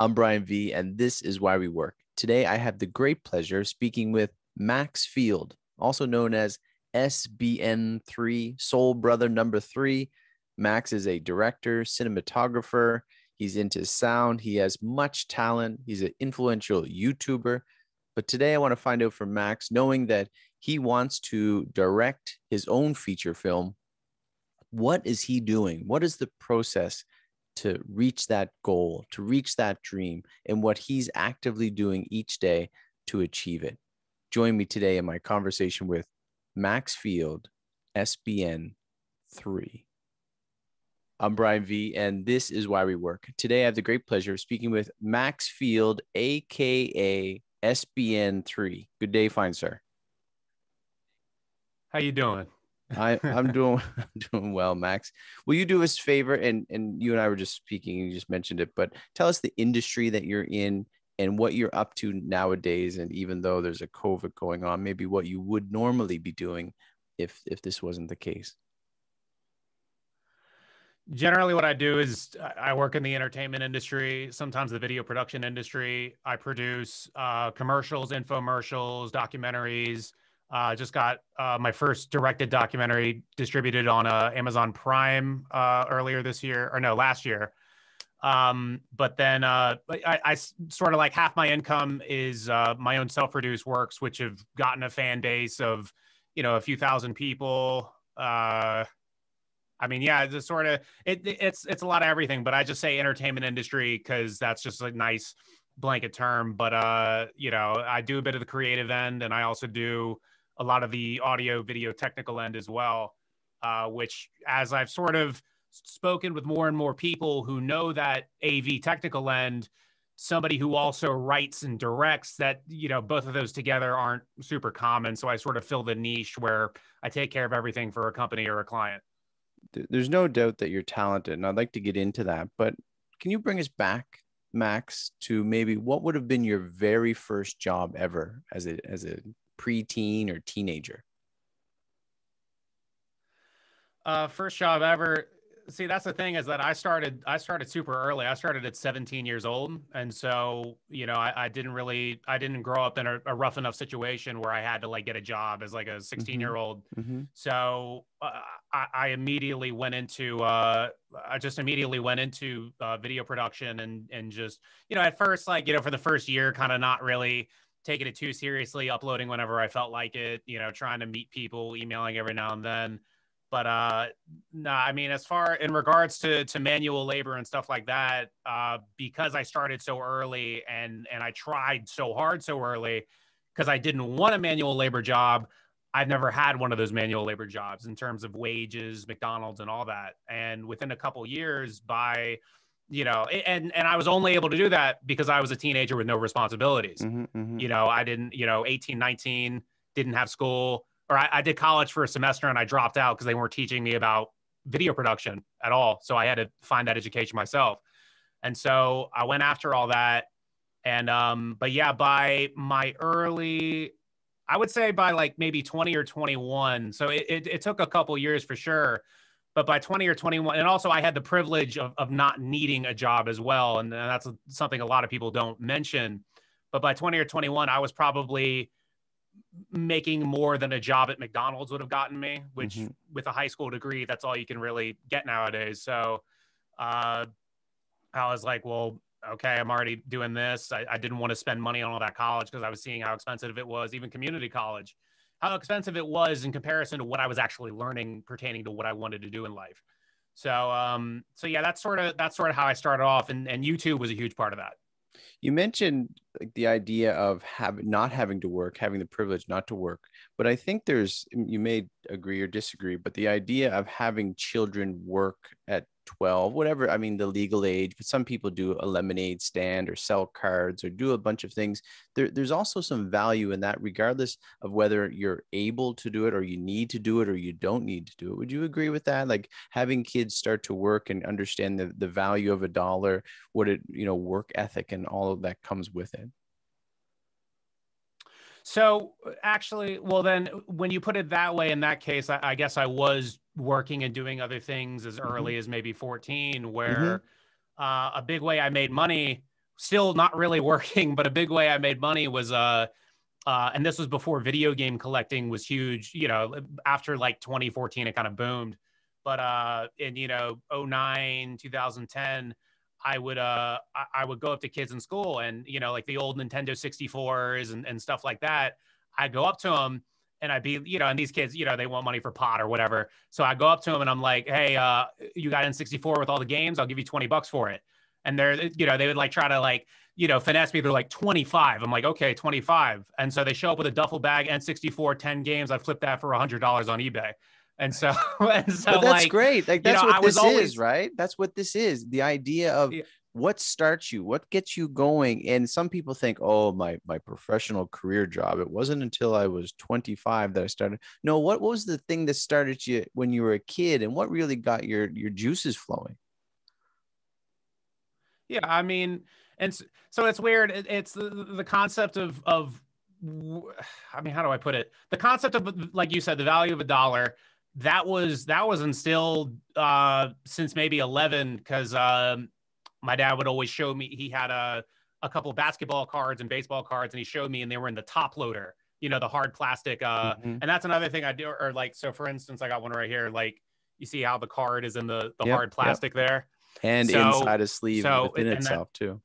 I'm Brian V, and this is Why We Work. Today, I have the great pleasure of speaking with Max Field, also known as SBN3, Soul Brother Number Three. Max is a director, cinematographer. He's into sound. He has much talent. He's an influential YouTuber. But today, I want to find out from Max, knowing that he wants to direct his own feature film. What is he doing? What is the process to reach that goal, to reach that dream, and what he's actively doing each day to achieve it? Join me today in my conversation with Max Field, SBN 3. I'm Brian V, and this is Why We Work. Today, I have the great pleasure of speaking with Max Field, aka SBN 3. Good day, fine sir. How you doing? I, I'm doing doing well, Max. Will you do us a favor? And and you and I were just speaking, you just mentioned it, but tell us the industry that you're in and what you're up to nowadays. And even though there's a COVID going on, maybe what you would normally be doing if if this wasn't the case. Generally, what I do is I work in the entertainment industry, sometimes the video production industry. I produce uh, commercials, infomercials, documentaries. Uh, just got uh, my first directed documentary distributed on uh, Amazon Prime uh, earlier this year, or no, last year. Um, but then uh, I, I, sort of like half my income is uh, my own self-produced works, which have gotten a fan base of, you know, a few thousand people. I mean, yeah, it's sort of it, it's it's a lot of everything, but I just say entertainment industry because that's just a nice blanket term. But you know, I do a bit of the creative end, and I also do a lot of the audio, video, technical end as well. Uh, which, as I've sort of spoken with more and more people who know that AV technical end, somebody who also writes and directs that, you know, both of those together aren't super common. So I sort of fill the niche where I take care of everything for a company or a client. There's no doubt that you're talented, and I'd like to get into that. But can you bring us back, Max, to maybe what would have been your very first job ever as a as a preteen or teenager? Uh, first job ever. See that's the thing is that i started i started super early. I started at 17 years old. And so you know i, I didn't really i didn't grow up in a, a, rough enough situation where i had to like get a job as like a 16 year old. Mm-hmm. so uh, I, I, immediately went into uh, i just immediately went into uh, video production and and just you know at first like you know for the first year kind of not really taking it too seriously uploading whenever i felt like it you know trying to meet people emailing every now and then. But uh no nah, i mean as far in regards to to manual labor and stuff like that uh because i started so early and and i tried so hard so early because i didn't want a manual labor job i've never had one of those manual labor jobs in terms of wages mcdonald's and all that. And within a couple years by you know and and i was only able to do that because i was a teenager with no responsibilities mm-hmm, mm-hmm. you know i didn't you know 18 19 didn't have school or I, I did college for a semester and I dropped out because they weren't teaching me about video production at all. So I had to find that education myself. And so I went after all that. And, um, but yeah, by my early, I would say by like maybe 20 or 21. So it, it, it took a couple years for sure. But by 20 or 21, and also I had the privilege of, of not needing a job as well. And that's something a lot of people don't mention. But by 20 or 21, I was probably making more than a job at McDonald's would have gotten me, which mm-hmm. with a high school degree, that's all you can really get nowadays. So uh, I was like, well, okay, I'm already doing this. I, I didn't want to spend money on all that college because I was seeing how expensive it was, even community college, how expensive it was in comparison to what I was actually learning pertaining to what I wanted to do in life. So, um, so yeah, that's sort of that's sort of how I started off, and and YouTube was a huge part of that. You mentioned like the idea of having not having to work, having the privilege not to work. But I think there's you may agree or disagree, but the idea of having children work at 12, whatever, I mean, the legal age, but some people do a lemonade stand or sell cards or do a bunch of things. There, there's also some value in that, regardless of whether you're able to do it or you need to do it or you don't need to do it. Would you agree with that? Like having kids start to work and understand the, the value of a dollar, what it, you know, work ethic and all of that comes with it. So actually, well, then when you put it that way, in that case, I, I guess I was working and doing other things as mm-hmm. early as maybe 14, where mm-hmm. uh, a big way I made money still not really working, but a big way I made money was uh uh, and this was before video game collecting was huge, you know, after like 2014, it kind of boomed. But uh, in, you know, 09, 2010, I would uh I would go up to kids in school and you know like the old Nintendo 64s and, and stuff like that. I'd go up to them and I'd be, you know, and these kids, you know, they want money for pot or whatever. So I go up to them and I'm like, hey, uh, you got N64 with all the games? I'll give you 20 bucks for it. And they're, you know, they would like try to like, you know, finesse me. They're like 25. I'm like, okay, 25. And so they show up with a duffel bag, N64, 10 games. I flipped that for $100 on eBay. And so, and so but that's like, great. Like that's you know, what I was this always- is, right? That's what this is. The idea of Yeah. What starts you, what gets you going. And some people think, oh, my my professional career job. It wasn't until I was 25 that I started. No, what was the thing that started you when you were a kid, and what really got your your juices flowing? Yeah, I mean, and so it's weird. It- It's the, the concept of of, i mean, how do I put it? The concept of, like you said, the value of a dollar. That was that was instilled uh, since maybe eleven, because um, my dad would always show me. He had a a couple basketball cards and baseball cards, and he showed me, and they were in the top loader. You know, the hard plastic. Uh, Mhm. and that's another thing I do. Or like, so for instance, I got one right here. Like, you see how the card is in the the Yep, hard yep. plastic there. And So- inside a sleeve so- within and that- itself too.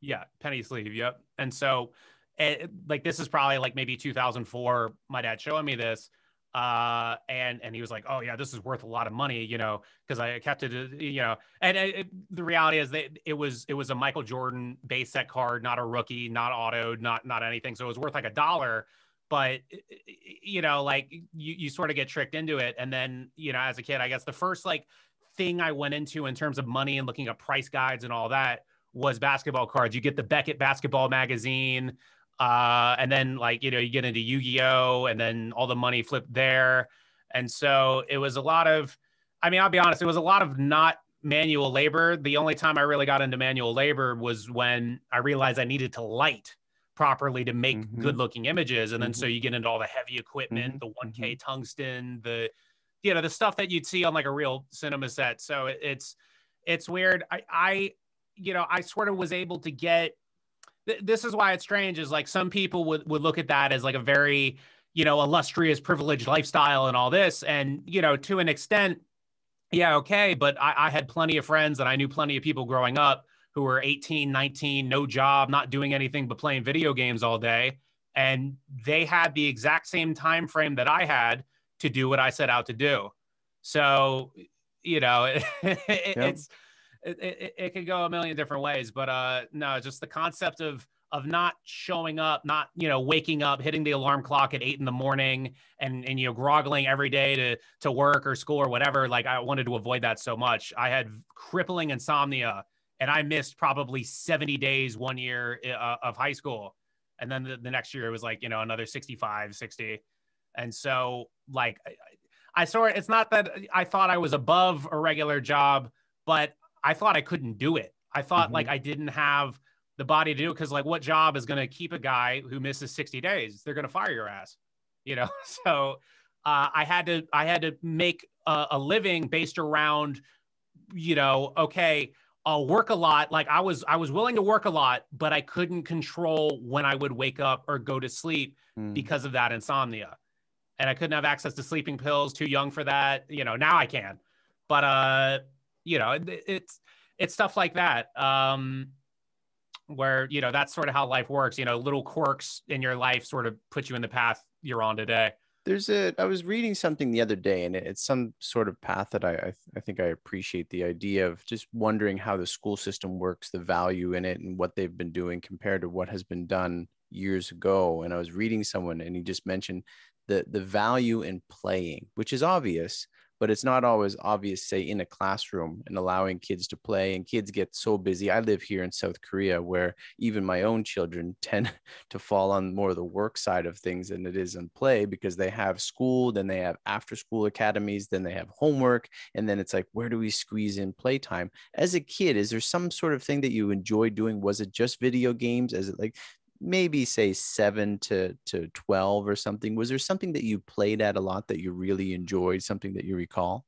Yeah, penny sleeve. Yep. And so, eh, like, this is probably like maybe 2004. My dad showing me this, uh, and and he was like, "Oh yeah, this is worth a lot of money," you know, because I kept it, uh, you know. And it, the reality is that it was it was a Michael Jordan base set card, not a rookie, not autoed, not not anything. So it was worth like a dollar. But eh, eh, you know, like you you sort of get tricked into it, and then you know, as a kid, I guess the first like thing I went into in terms of money and looking at price guides and all that was basketball cards. You get the Beckett basketball magazine, uh, and then like you know you get into Yu-Gi-Oh, and then all the money flipped there, and so it was a lot of. I mean, I'll be honest, it was a lot of not manual labor. The only time I really got into manual labor was when I realized I needed to light properly to make Mhm. good-looking images, and then so you get into all the heavy equipment, Mhm. the 1K tungsten, the you know the stuff that you'd see on like a real cinema set. So it, it's it's weird. I I you know I sort of was able to get. Th- This is why it's strange. Is like some people would would look at that as like a very you know illustrious, privileged lifestyle and all this, and you know to an extent, yeah, okay. But I, I had plenty of friends and I knew plenty of people growing up who were 18, 19, no job, not doing anything but playing video games all day, and they had the exact same time frame that I had to do what I set out to do. So, you know, it, it's it, it, it could go a million different ways, but uh no, just the concept of of not showing up, not you know waking up, hitting the alarm clock at eight in the morning, and and you know groggling every day to to work or school or whatever. Like I wanted to avoid that so much. I had crippling insomnia, and I missed probably seventy days one year uh, of high school, and then the, the next year it was like you know another 65, 60. and so like I, I of, it's not that I thought I was above a regular job, but I thought I couldn't do it. I thought Mhm. like I didn't have the body to do it because like what job is going to keep a guy who misses 60 days? They're going to fire your ass, you know? So uh, I had to, I had to make a, a living based around, you know, okay, I'll work a lot. Like I was, I was willing to work a lot, but I couldn't control when I would wake up or go to sleep Mm. because of that insomnia. And I couldn't have access to sleeping pills, too young for that. You know, now I can. But uh, you know, it, it's it's stuff like that. Um where, you know, that's sort of how life works. You know, little quirks in your life sort of put you in the path you're on today. there's a i was reading something the other day and it's some sort of path that I, I i think i appreciate the idea of just wondering how the school system works the value in it and what they've been doing compared to what has been done years ago and i was reading someone and he just mentioned the the value in playing which is obvious but it's not always obvious say in a classroom and allowing kids to play and kids get so busy i live here in south korea where even my own children tend to fall on more of the work side of things than it is in play because they have school, then they have after school academies, then they have homework. And then it's like, where do we squeeze in playtime? As a kid, is there some sort of thing that you enjoy doing? Was it just video games? Is it like maybe say seven to, to 12 or something? Was there something that you played at a lot that you really enjoyed, something that you recall?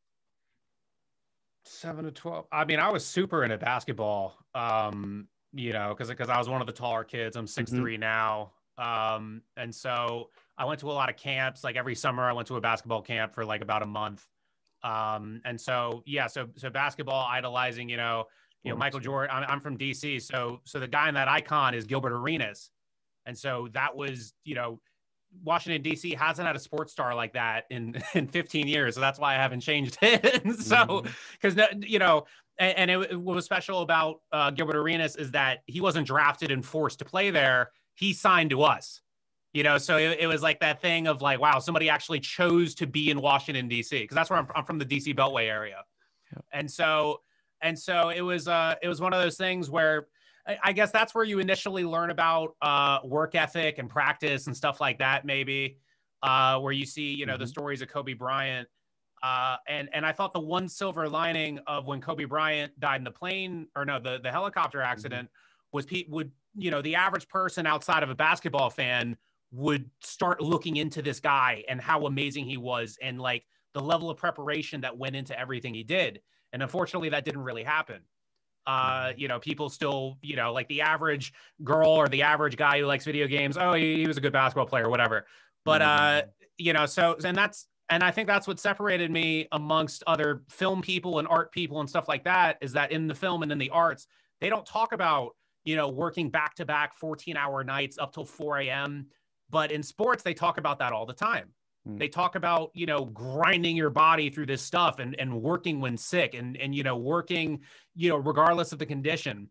Seven to 12. I mean, I was super into basketball. Um, you know, because because I was one of the taller kids. I'm 6'3 mm-hmm. now. Um, and so I went to a lot of camps. Like every summer, I went to a basketball camp for like about a month. Um, and so yeah, so so basketball idolizing, you know, you know Michael Jordan. I'm, I'm from DC, so so the guy in that icon is Gilbert Arenas, and so that was you know Washington D.C. hasn't had a sports star like that in in 15 years, so that's why I haven't changed it. so because mm-hmm. you know, and, and it, what was special about uh, Gilbert Arenas is that he wasn't drafted and forced to play there; he signed to us. You know, so it, it was like that thing of like, wow, somebody actually chose to be in Washington D.C. because that's where I'm, I'm, from, the D.C. Beltway area, and so and so it was uh it was one of those things where I guess that's where you initially learn about uh, work ethic and practice and stuff like that, maybe, uh, where you see, you know, mm-hmm. the stories of Kobe Bryant. Uh, and and I thought the one silver lining of when Kobe Bryant died in the plane or no, the the helicopter mm-hmm. accident mm-hmm. was Pete would you know the average person outside of a basketball fan would start looking into this guy and how amazing he was and like the level of preparation that went into everything he did. And unfortunately, that didn't really happen. Uh, you know, people still, you know, like the average girl or the average guy who likes video games. Oh, he, he was a good basketball player, whatever. But uh, mm-hmm. you know, so and that's and I think that's what separated me amongst other film people and art people and stuff like that is that in the film and in the arts, they don't talk about you know working back to back 14 hour nights up till 4 a.m. But in sports, they talk about that all the time. Mm. They talk about, you know, grinding your body through this stuff and, and working when sick and, and, you know, working, you know, regardless of the condition.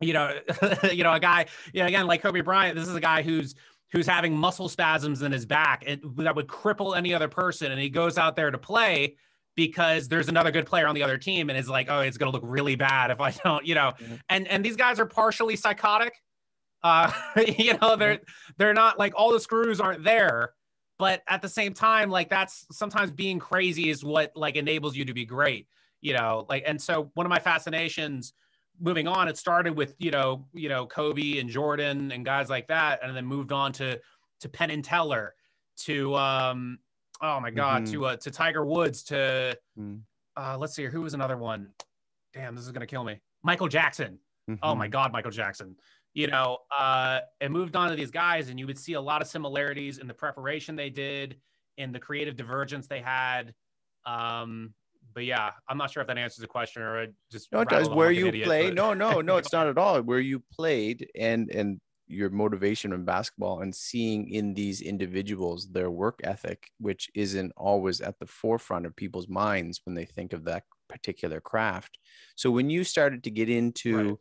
You know, you know, a guy, you know, again, like Kobe Bryant, this is a guy who's, who's having muscle spasms in his back and that would cripple any other person. And he goes out there to play because there's another good player on the other team and is like, oh, it's going to look really bad if I don't, you know, mm-hmm. and, and these guys are partially psychotic. Uh, you know, they're, they're not like all the screws aren't there, but at the same time like that's sometimes being crazy is what like enables you to be great you know like and so one of my fascinations moving on it started with you know you know kobe and jordan and guys like that and then moved on to to penn and teller to um oh my god mm-hmm. to uh to tiger woods to mm. uh let's see who was another one damn this is gonna kill me michael jackson mm-hmm. oh my god michael jackson you know, uh, and moved on to these guys, and you would see a lot of similarities in the preparation they did, in the creative divergence they had. Um, but yeah, I'm not sure if that answers the question or just no, it does. Where you idiot, play? But... No, no, no, it's not at all. Where you played and and your motivation in basketball and seeing in these individuals their work ethic, which isn't always at the forefront of people's minds when they think of that particular craft. So when you started to get into right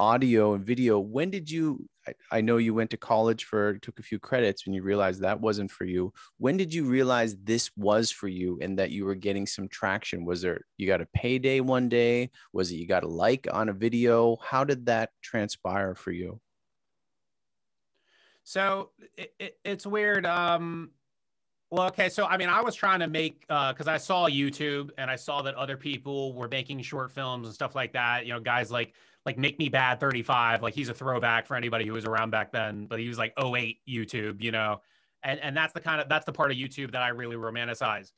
audio and video when did you I, I, know you went to college for took a few credits and you realized that wasn't for you when did you realize this was for you and that you were getting some traction was there you got a payday one day was it you got a like on a video how did that transpire for you so it, it, it's weird um well, okay. So, I mean, I was trying to make, because uh, I saw YouTube and I saw that other people were making short films and stuff like that. You know, guys like like Make Me Bad 35, like he's a throwback for anybody who was around back then, but he was like 08 YouTube, you know, and and that's the kind of that's the part of YouTube that I really romanticize.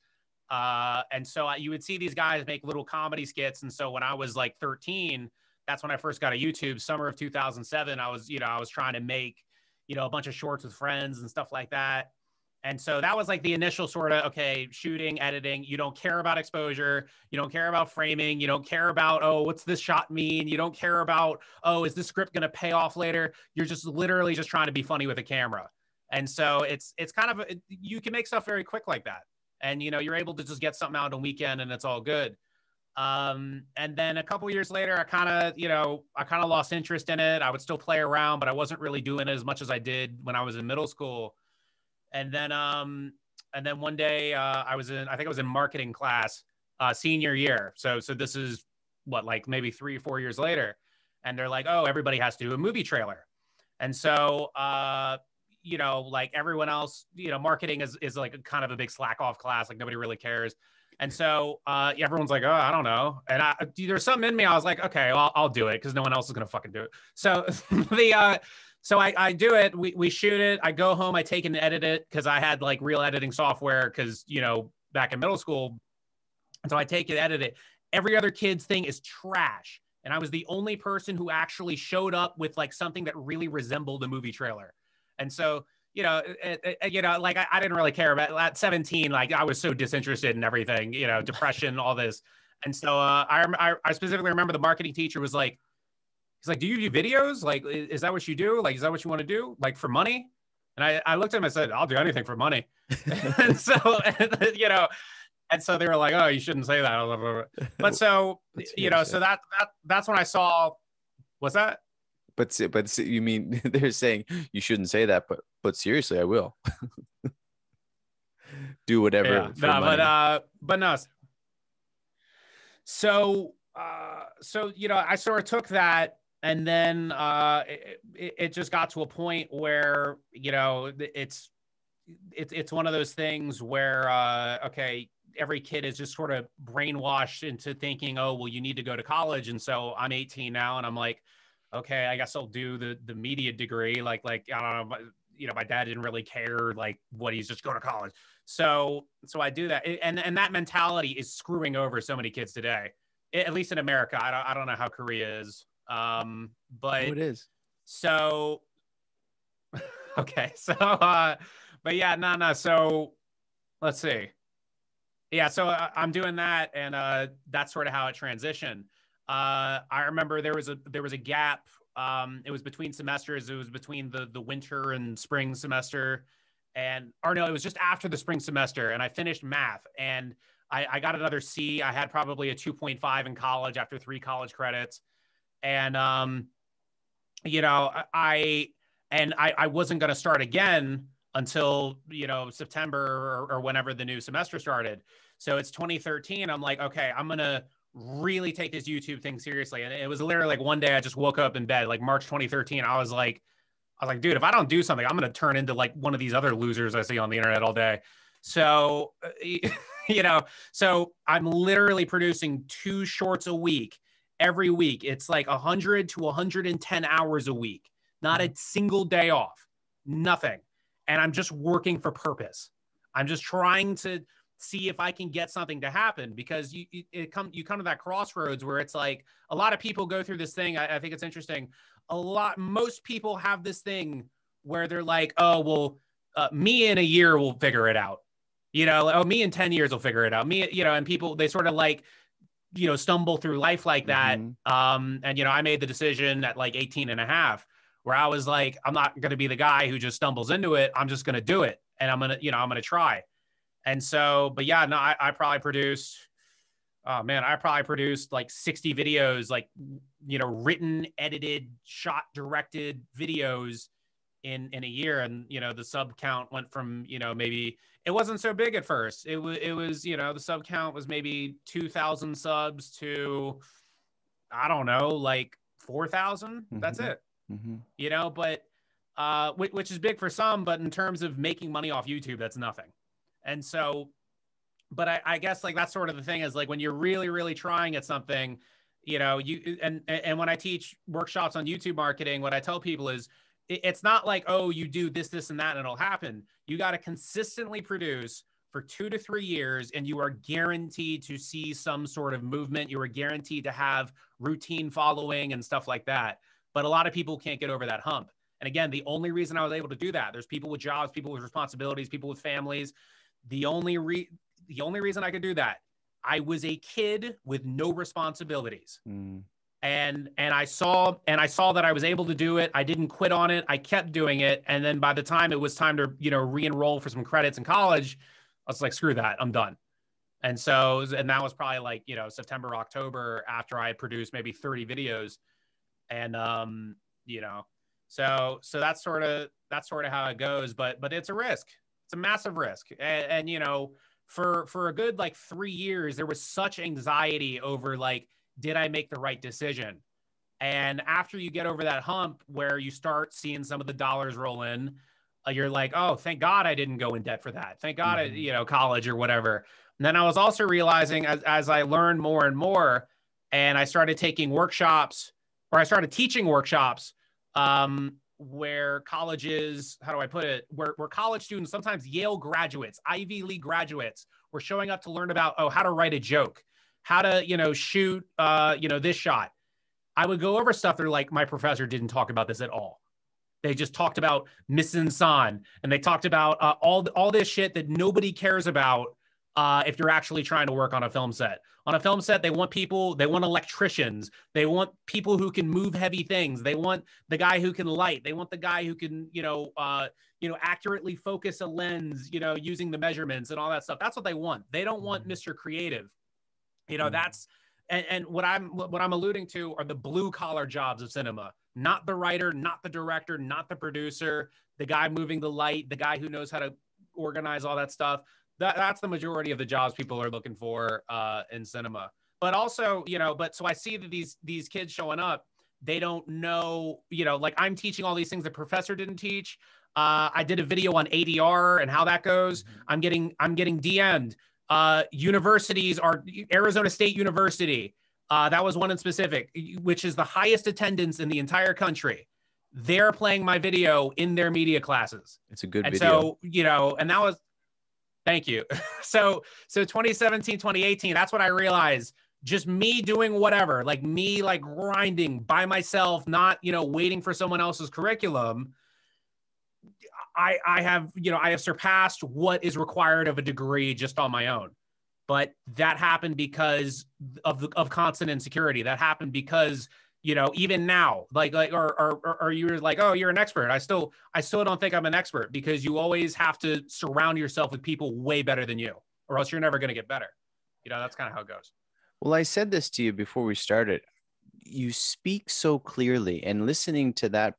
Uh, and so I, you would see these guys make little comedy skits, and so when I was like 13, that's when I first got a YouTube. Summer of 2007, I was you know I was trying to make you know a bunch of shorts with friends and stuff like that and so that was like the initial sort of okay, shooting, editing. You don't care about exposure. You don't care about framing. You don't care about, oh, what's this shot mean? You don't care about, oh, is this script going to pay off later? You're just literally just trying to be funny with a camera. And so it's it's kind of you can make stuff very quick like that. And you know, you're able to just get something out on weekend and it's all good. Um, and then a couple years later, I kind of, you know, I kind of lost interest in it. I would still play around, but I wasn't really doing it as much as I did when I was in middle school and then um, and then one day uh, I was in, I think I was in marketing class, uh, senior year. So so this is what like maybe three or four years later, and they're like, oh, everybody has to do a movie trailer, and so uh, you know, like everyone else, you know, marketing is is like a, kind of a big slack off class. Like nobody really cares. And so uh, everyone's like, oh, I don't know. And I, there's something in me. I was like, okay, well, I'll, I'll do it because no one else is gonna fucking do it. So the uh, so I, I do it. We, we shoot it. I go home. I take and edit it because I had like real editing software because, you know, back in middle school. And so I take it, edit it. Every other kid's thing is trash. and I was the only person who actually showed up with like something that really resembled a movie trailer. And so, you know, it, it, you know, like I, I, didn't really care about at 17. Like I was so disinterested in everything, you know, depression, all this. And so uh, I, I, I specifically remember the marketing teacher was like, he's like, "Do you do videos? Like, is that what you do? Like, is that what you want to do? Like for money?" And I, I looked at him and said, "I'll do anything for money." and so, you know, and so they were like, "Oh, you shouldn't say that." But so you know, so that that that's when I saw. What's that? But but you mean they're saying you shouldn't say that, but but seriously, I will. Do whatever. Yeah, no, but uh, but no. So uh, so you know, I sort of took that and then uh, it, it, just got to a point where you know it's it's it's one of those things where uh, okay every kid is just sort of brainwashed into thinking, oh, well, you need to go to college. And so I'm 18 now, and I'm like, okay, I guess I'll do the the media degree. Like like I don't know, you know, my dad didn't really care like what he's just going to college. So so I do that, and and that mentality is screwing over so many kids today. At least in America, I don't I don't know how Korea is, um, but oh, it is. So okay, so uh, but yeah, no, no. So let's see yeah so uh, i'm doing that and uh, that's sort of how it transitioned uh, i remember there was a there was a gap um, it was between semesters it was between the the winter and spring semester and or no it was just after the spring semester and i finished math and i, I got another c i had probably a 2.5 in college after three college credits and um, you know i and i, I wasn't going to start again until you know September or, or, whenever the new semester started. So it's 2013. I'm like, okay, I'm gonna really take this YouTube thing seriously. And it was literally like one day I just woke up in bed, like March 2013. I was like, I was like, dude, if I don't do something, I'm gonna turn into like one of these other losers I see on the internet all day. So, you know, so I'm literally producing two shorts a week every week. It's like 100 to 110 hours a week, not a single day off, nothing. And I'm just working for purpose. I'm just trying to see if I can get something to happen because you it come you come to that crossroads where it's like a lot of people go through this thing. I, I think it's interesting. A lot most people have this thing where they're like, oh well, uh, me in a year will figure it out. You know, oh me in 10 years will figure it out. Me, you know, and people they sort of like you know stumble through life like that mm-hmm. um and you know i made the decision at like 18 and a half where i was like i'm not going to be the guy who just stumbles into it i'm just going to do it and i'm going to you know i'm going to try and so, but yeah, no, I, I probably produced, oh man, I probably produced like 60 videos, like, you know, written, edited, shot, directed videos in, in a year. And, you know, the sub count went from, you know, maybe it wasn't so big at first. It was, it was, you know, the sub count was maybe 2000 subs to, I don't know, like 4,000. Mm-hmm. That's it, mm-hmm. you know, but, uh, which, which is big for some, but in terms of making money off YouTube, that's nothing. And so, but I, I guess like that's sort of the thing is like when you're really, really trying at something, you know, you and and when I teach workshops on YouTube marketing, what I tell people is it's not like oh you do this this and that and it'll happen. You got to consistently produce for two to three years and you are guaranteed to see some sort of movement. You are guaranteed to have routine following and stuff like that. But a lot of people can't get over that hump. And again the only reason i was able to do that there's people with jobs people with responsibilities people with families. The only re- the only reason I could do that, I was a kid with no responsibilities. Mm. And and I saw and I saw that I was able to do it. I didn't quit on it. I kept doing it. And then by the time it was time to, you know, re-enroll for some credits in college, I was like, screw that, I'm done. And so, and that was probably like, you know, September, October after I produced maybe 30 videos. And um, you know, so so that's sort of that's sort of how it goes. But but it's a risk it's a massive risk. And, and you know, for for a good like three years, there was such anxiety over like, did I make the right decision? And after you get over that hump where you start seeing some of the dollars roll in, uh, you're like, oh, thank God I didn't go in debt for that. Thank God, mm-hmm. I, you know, college or whatever. And then I was also realizing as, as I learned more and more, and I started taking workshops or I started teaching workshops, um, where colleges, how do I put it, where, where college students, sometimes Yale graduates, Ivy League graduates, were showing up to learn about, oh, how to write a joke, how to, you know, shoot, uh, you know, this shot. I would go over stuff. They're like, my professor didn't talk about this at all. They just talked about mise-en-scène and they talked about uh, all all this shit that nobody cares about uh, if you're actually trying to work on a film set. On a film set, they want people, they want electricians, they want people who can move heavy things, they want the guy who can light, they want the guy who can, you know, uh, you know, accurately focus a lens, you know, using the measurements and all that stuff. That's what they want. They don't want Mr. Mm-hmm. Creative. You know, mm-hmm. that's and, and what I'm what I'm alluding to are the blue collar jobs of cinema, not the writer, not the director, not the producer, the guy moving the light, the guy who knows how to organize all that stuff that, that's the majority of the jobs people are looking for uh, in cinema. But also, you know, but so I see that these these kids showing up, they don't know, you know, like I'm teaching all these things the professor didn't teach. Uh, I did a video on ADR and how that goes. Mm-hmm. I'm getting I'm getting DM'd. Uh, universities are Arizona State University. Uh, that was one in specific, which is the highest attendance in the entire country. They're playing my video in their media classes. It's a good and video. so, you know, and that was Thank you. so so 2017, 2018, that's what I realized. Just me doing whatever, like me like grinding by myself, not, you know, waiting for someone else's curriculum. I I have, you know, I have surpassed what is required of a degree just on my own. But that happened because of the, of constant insecurity. That happened because you know even now like like or, or or you're like oh you're an expert i still i still don't think i'm an expert because you always have to surround yourself with people way better than you or else you're never going to get better you know that's kind of how it goes well i said this to you before we started you speak so clearly and listening to that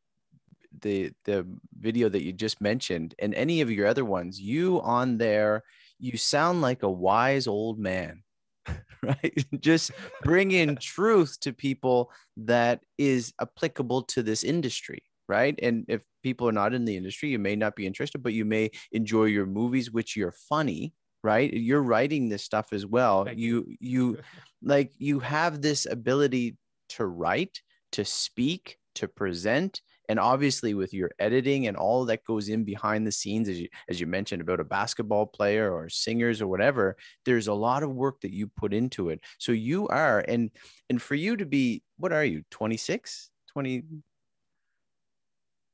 the the video that you just mentioned and any of your other ones you on there you sound like a wise old man right? Just bring in truth to people that is applicable to this industry, right? And if people are not in the industry, you may not be interested, but you may enjoy your movies, which you're funny, right? You're writing this stuff as well. You, you, you like you have this ability to write, to speak, to present, and obviously with your editing and all that goes in behind the scenes as you as you mentioned about a basketball player or singers or whatever there's a lot of work that you put into it. So you are and and for you to be what are you 26 20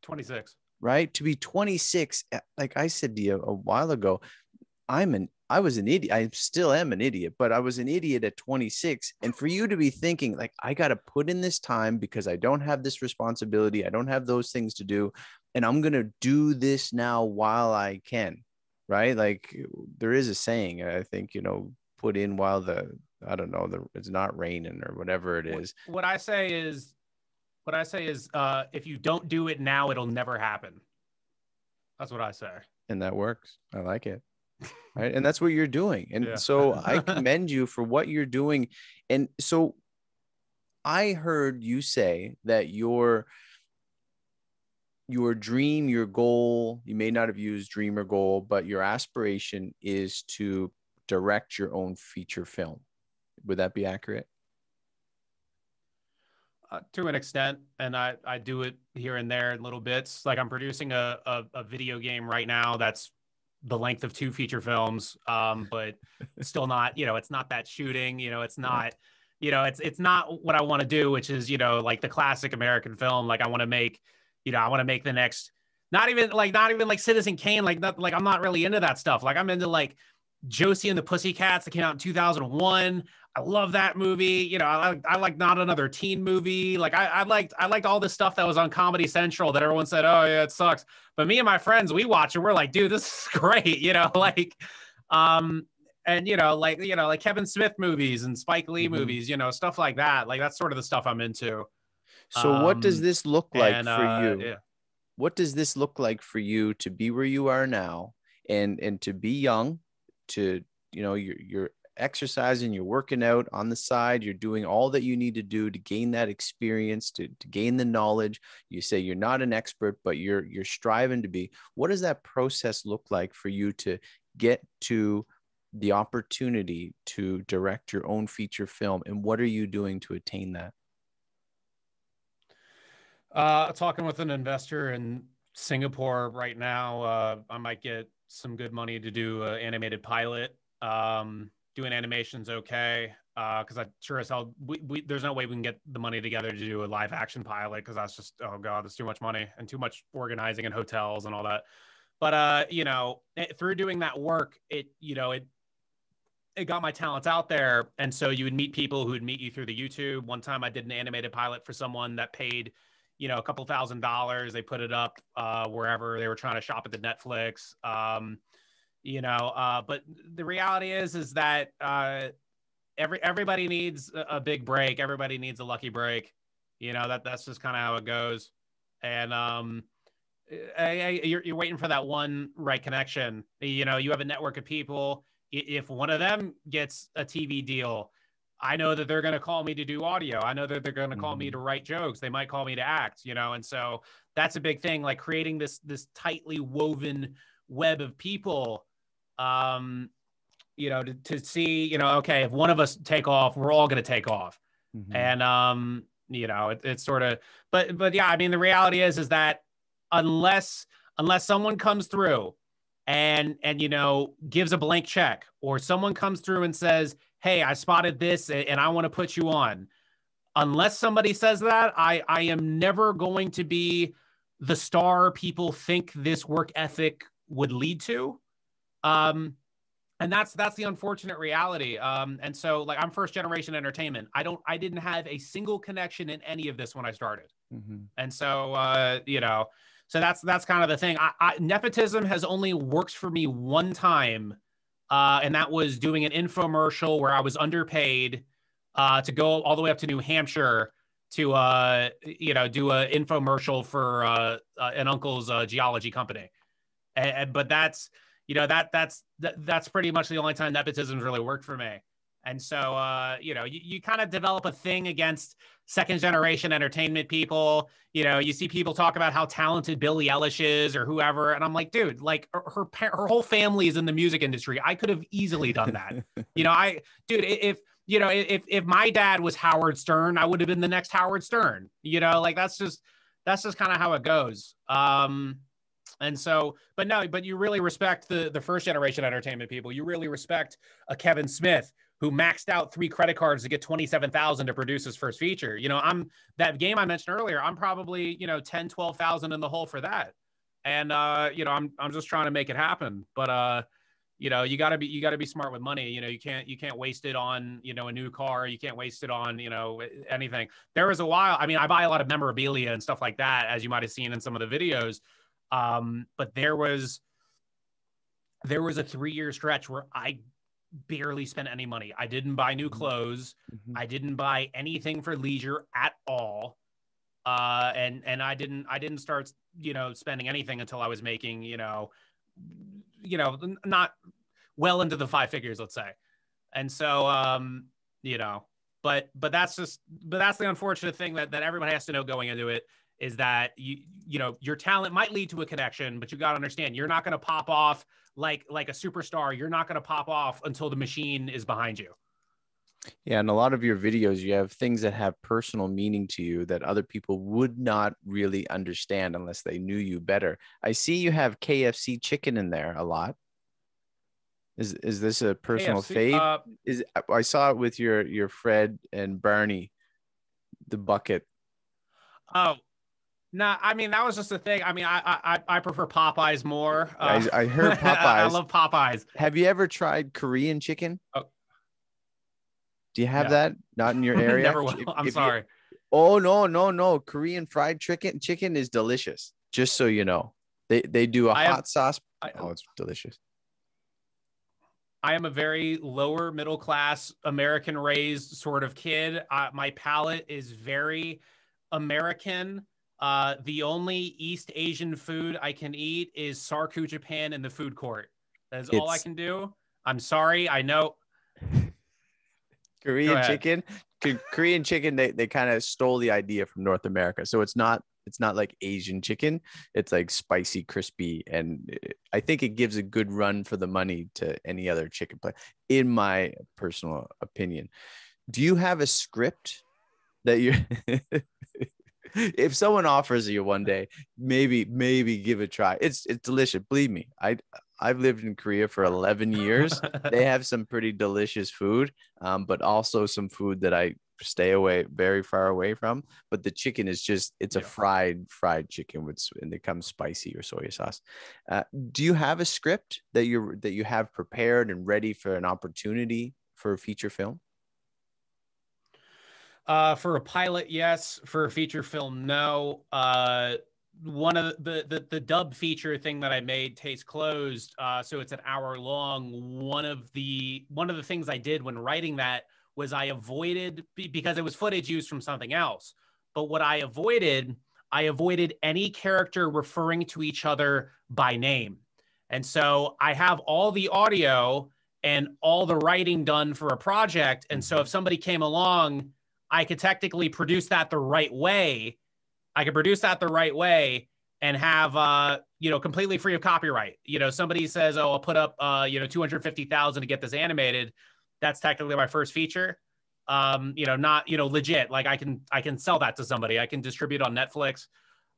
26 right? To be 26 eh, like i said to you a while ago i'm an I was an idiot. I still am an idiot, but I was an idiot at 26. And for you to be thinking, like, I got to put in this time because I don't have this responsibility, I don't have those things to do. And I'm going to do this now while I can, right? Like, there is a saying, I think, you know, put in while the, I don't know, the, it's not raining or whatever it is. What, what I say is, what I say is, uh, if you don't do it now, it'll never happen. That's what I say. And that works. I like it right? And that's what you're doing. And yeah. so i commend you for what you're doing. And so i heard you say that your your dream your goal you may not have used dream or goal but your aspiration is to direct your own feature film. Would that be accurate? Uh, to an extent and I, I do it here and there in little bits. Like i'm producing a, a, a video game right now that's the length of two feature films um but still not you know it's not that shooting you know it's not you know it's it's not what i want to do which is you know like the classic american film like i want to make you know i want to make the next not even like not even like citizen kane like not like i'm not really into that stuff like i'm into like josie and the pussycats that came out in 2001 I love that movie. You know, I, I like not another teen movie. Like I, I liked I liked all this stuff that was on Comedy Central that everyone said, oh yeah, it sucks. But me and my friends, we watch it. we're like, dude, this is great. You know, like, um, and you know, like you know, like Kevin Smith movies and Spike Lee mm-hmm. movies. You know, stuff like that. Like that's sort of the stuff I'm into. So um, what does um, this look like and, for uh, you? Yeah. What does this look like for you to be where you are now, and and to be young, to you know, you're you're exercising, you're working out on the side, you're doing all that you need to do to gain that experience, to, to gain the knowledge. You say you're not an expert, but you're you're striving to be. What does that process look like for you to get to the opportunity to direct your own feature film? And what are you doing to attain that? Uh, talking with an investor in Singapore right now. Uh, I might get some good money to do an animated pilot. Um, doing animations okay. because I sure as hell we, we there's no way we can get the money together to do a live action pilot because that's just oh god, that's too much money and too much organizing and hotels and all that. But uh, you know, it, through doing that work, it you know it it got my talents out there, and so you would meet people who would meet you through the YouTube. One time, I did an animated pilot for someone that paid you know a couple thousand dollars. They put it up uh, wherever they were trying to shop at the Netflix. Um, you know, uh, but the reality is is that uh, every everybody needs a big break. Everybody needs a lucky break. You know that that's just kind of how it goes. And um, I, I, you're you're waiting for that one right connection. You know, you have a network of people. If one of them gets a TV deal, I know that they're going to call me to do audio. I know that they're going to call mm-hmm. me to write jokes. They might call me to act. You know, and so that's a big thing. Like creating this this tightly woven web of people um, you know, to, to see, you know, okay, if one of us take off, we're all going to take off. Mm-hmm. And, um, you know, it, it's sort of, but, but yeah, I mean, the reality is, is that unless, unless someone comes through and, and, you know, gives a blank check or someone comes through and says, Hey, I spotted this and I want to put you on. Unless somebody says that, I, I am never going to be the star people think this work ethic would lead to. Um, and that's that's the unfortunate reality um and so like i'm first generation entertainment i don't i didn't have a single connection in any of this when i started mm-hmm. and so uh you know so that's that's kind of the thing I, I, nepotism has only worked for me one time uh and that was doing an infomercial where i was underpaid uh to go all the way up to new hampshire to uh you know do an infomercial for uh, uh an uncle's uh, geology company. And, but that's you know that that's that, that's pretty much the only time nepotism's really worked for me and so uh, you know you, you kind of develop a thing against second generation entertainment people. You know you see people talk about how talented billie eilish is or whoever. And i'm like dude like her her whole family is in the music industry. I could have easily done that. You know i dude if you know if if my dad was howard stern i would have been the next howard stern. You know like that's just that's just kind of how it goes. Um and so, but no, but you really respect the the first generation entertainment people. You really respect a Kevin Smith who maxed out three credit cards to get 27,000 to produce his first feature. You know, I'm that game I mentioned earlier, I'm probably, you know, 10, 12,000 in the hole for that. And uh, you know, I'm I'm just trying to make it happen. But uh, you know, you got to be you got to be smart with money. You know, you can't you can't waste it on, you know, a new car, you can't waste it on, you know, anything. There was a while, I mean, I buy a lot of memorabilia and stuff like that as you might have seen in some of the videos um, but there was there was a three year stretch where I barely spent any money. I didn't buy new mm-hmm. clothes. Mm-hmm. I didn't buy anything for leisure at all. Uh, and and I didn't I didn't start you know spending anything until I was making you know you know not well into the five figures let's say. And so um, you know but but that's just but that's the unfortunate thing that that everybody has to know going into it is that you you know your talent might lead to a connection but you got to understand you're not going to pop off like like a superstar you're not going to pop off until the machine is behind you. Yeah and a lot of your videos you have things that have personal meaning to you that other people would not really understand unless they knew you better. I see you have kfc chicken in there a lot. Is is this a personal KFC, fave? uh, is i saw it with your your fred and barney the bucket. Oh no, I mean that was just the thing. I mean, I I I prefer Popeyes more. Uh, I, I, heard Popeyes. I love Popeyes. Have you ever tried Korean chicken? Oh. Do you have that? Not in your area. Never will. If, I'm if sorry. You... oh no no no! Korean fried chicken chicken is delicious. Just so you know, they they do a I hot have, sauce. oh, it's delicious. I am a very lower middle class American raised sort of kid. Uh, my palate is very American uh, the only East Asian food I can eat is Sarku Japan in the food court. That is it's... all I can do. I'm sorry. I know. Korean chicken, Korean chicken. They, they kind of stole the idea from North America. So it's not it's not like Asian chicken. It's like spicy, crispy, and I think it gives a good run for the money to any other chicken place, in my personal opinion. Do you have a script that you if someone offers you one day, maybe maybe give it a try. It's it's delicious. Believe me, I I've lived in Korea for 11 years. they have some pretty delicious food, um, but also some food that I stay away very far away from. But the chicken is just it's a fried fried chicken with and it comes spicy or soy sauce. Uh, do you have a script that you that you have prepared and ready for an opportunity for a feature film? Uh, for a pilot, yes. For a feature film, no. Uh, one of the, the the dub feature thing that I made, Taste Closed, uh, so it's an hour long. One of the one of the things I did when writing that was I avoided because it was footage used from something else. But what I avoided, I avoided any character referring to each other by name. And so I have all the audio and all the writing done for a project. And so if somebody came along, I could technically produce that the right way. I could produce that the right way and have uh you know completely free of copyright. You know, somebody says, "Oh, I'll put up uh you know 250,000 to get this animated." that's technically my first feature. Um, you know, not you know legit. Like I can I can sell that to somebody. I can distribute on Netflix.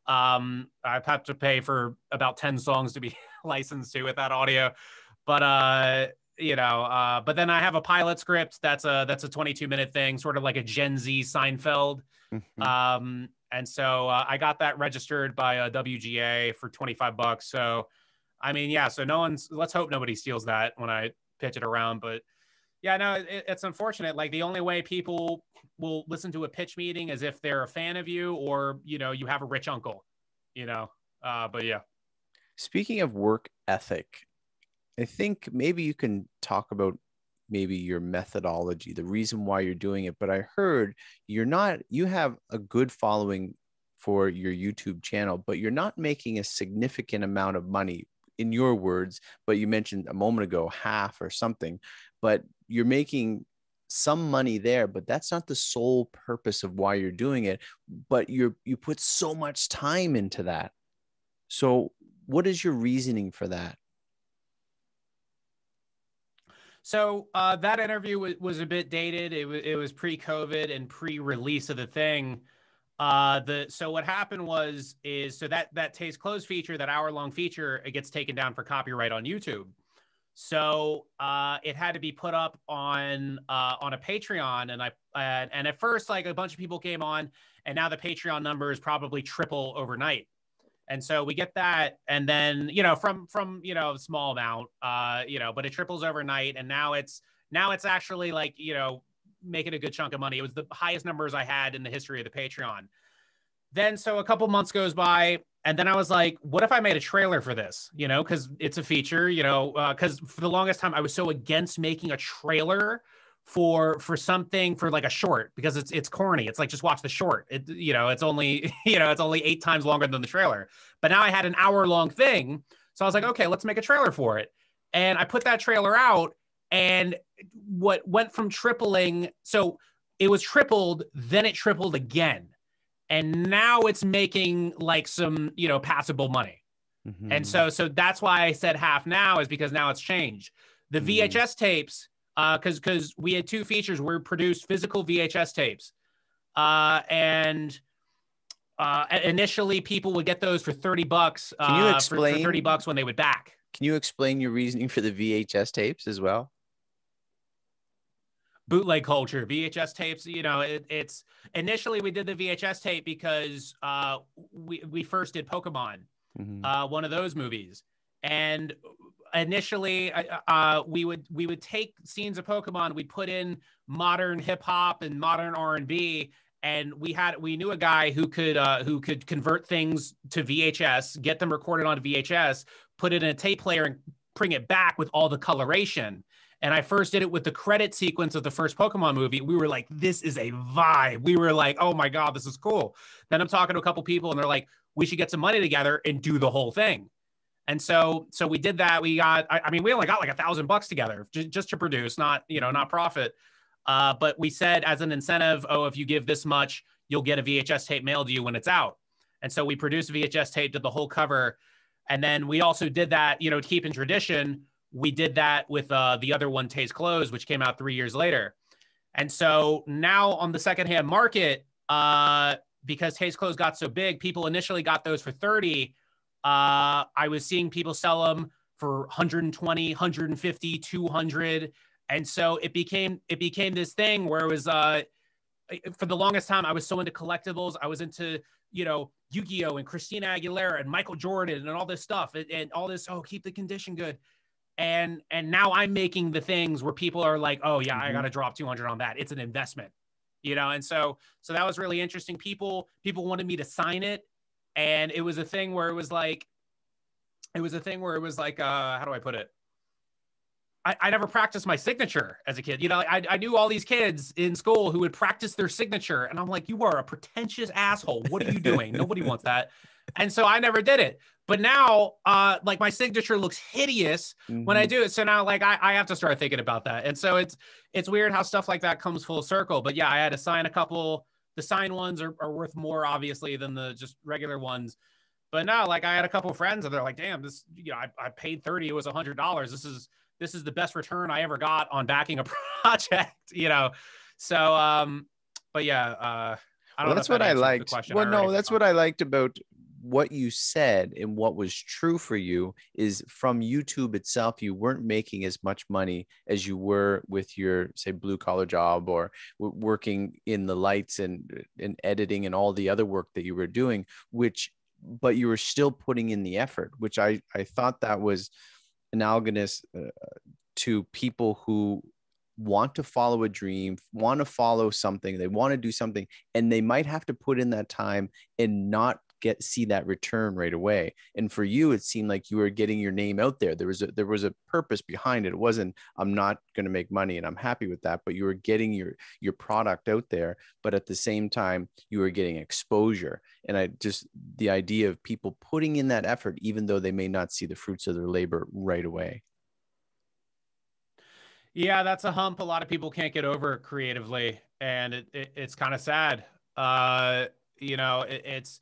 Um, I've had to pay for about ten songs to be licensed to with that audio, but uh, you know, uh, but then I have a pilot script that's a that's a 22 minute thing, sort of like a Gen Z Seinfeld. Mm-hmm. Um, and so uh, I got that registered by a WGA for 25 bucks. So, I mean, yeah. So no one's. Let's hope nobody steals that when I pitch it around, but yeah, no, it, it's unfortunate. Like the only way people will listen to a pitch meeting is if they're a fan of you or, you know, you have a rich uncle, you know. Uh, but yeah. Speaking of work ethic, I think maybe you can talk about maybe your methodology, the reason why you're doing it. But I heard you're not, you have a good following for your YouTube channel, but you're not making a significant amount of money in your words, but you mentioned a moment ago half or something, but you're making some money there but that's not the sole purpose of why you're doing it but you're you put so much time into that so what is your reasoning for that so uh, that interview was, was a bit dated it, was, it was pre-covid and pre-release of the thing uh, the so what happened was is so that that taste closed feature, that hour long feature, it gets taken down for copyright on YouTube. So uh, it had to be put up on uh, on a Patreon, and I uh, and at first like a bunch of people came on, and now the Patreon number is probably triple overnight. And so we get that, and then you know from from you know small amount, uh, you know, but it triples overnight, and now it's now it's actually like you know making a good chunk of money. It was the highest numbers I had in the history of the Patreon. Then, so a couple months goes by, and then I was like, what if I made a trailer for this? You know, because it's a feature, you know, because uh, for the longest time I was so against making a trailer for for something for like a short because it's it's corny. It's like just watch the short. It you know, it's only you know, it's only eight times longer than the trailer. But now I had an hour long thing. So I was like, okay, let's make a trailer for it. And I put that trailer out and what went from tripling so it was tripled then it tripled again and now it's making like some you know passable money mm-hmm. and so so that's why i said half now is because now it's changed the mm-hmm. vhs tapes uh because because we had two features we produced physical vhs tapes uh and uh, initially, people would get those for thirty bucks. Can you explain uh, for, for thirty bucks when they would back? Can you explain your reasoning for the VHS tapes as well? bootleg culture vhs tapes you know it, it's initially we did the vhs tape because uh, we, we first did pokemon mm-hmm. uh, one of those movies and initially uh, uh, we would we would take scenes of pokemon we'd put in modern hip-hop and modern r&b and we had we knew a guy who could uh, who could convert things to vhs get them recorded on vhs put it in a tape player and bring it back with all the coloration and I first did it with the credit sequence of the first Pokemon movie. We were like, this is a vibe. We were like, oh my God, this is cool. Then I'm talking to a couple people and they're like, we should get some money together and do the whole thing. And so, so we did that. We got, I, I mean, we only got like a thousand bucks together just, just to produce, not, you know, not profit. Uh, but we said as an incentive, oh, if you give this much, you'll get a VHS tape mailed to you when it's out. And so we produced VHS tape, did the whole cover. And then we also did that, you know, to keep in tradition we did that with uh, the other one, Taste Closed, which came out three years later. And so now on the secondhand market, uh, because Taste Closed got so big, people initially got those for 30. Uh, I was seeing people sell them for 120, 150, 200. And so it became it became this thing where it was uh for the longest time I was so into collectibles. I was into, you know, Yu-Gi-Oh and Christina Aguilera and Michael Jordan and all this stuff and, and all this, oh, keep the condition good. And and now I'm making the things where people are like, oh yeah, mm-hmm. I gotta drop 200 on that. It's an investment. You know, and so so that was really interesting. People people wanted me to sign it. And it was a thing where it was like, it was a thing where it was like, uh, how do I put it? I, I never practiced my signature as a kid. You know, I, I knew all these kids in school who would practice their signature. And I'm like, you are a pretentious asshole. What are you doing? Nobody wants that. And so I never did it. But now, uh, like my signature looks hideous mm-hmm. when I mm-hmm. do it. So now, like, I, I have to start thinking about that. And so it's it's weird how stuff like that comes full circle. But yeah, I had to sign a couple. The signed ones are, are worth more, obviously, than the just regular ones. But now, like, I had a couple friends and they're like, damn, this, you know, I, I paid 30, it was a hundred dollars. This is this is the best return I ever got on backing a project, you know. So um, but yeah, uh I don't well, that's what I liked. Well, no, that's what I liked about what you said and what was true for you is from YouTube itself, you weren't making as much money as you were with your, say, blue collar job or working in the lights and, and editing and all the other work that you were doing, which, but you were still putting in the effort, which I, I thought that was analogous uh, to people who want to follow a dream, want to follow something, they want to do something, and they might have to put in that time and not get see that return right away. And for you, it seemed like you were getting your name out there. There was a there was a purpose behind it. It wasn't I'm not going to make money and I'm happy with that, but you were getting your your product out there. But at the same time, you were getting exposure. And I just the idea of people putting in that effort, even though they may not see the fruits of their labor right away. Yeah, that's a hump a lot of people can't get over creatively, and it, it, it's kind of sad. Uh, you know, it, it's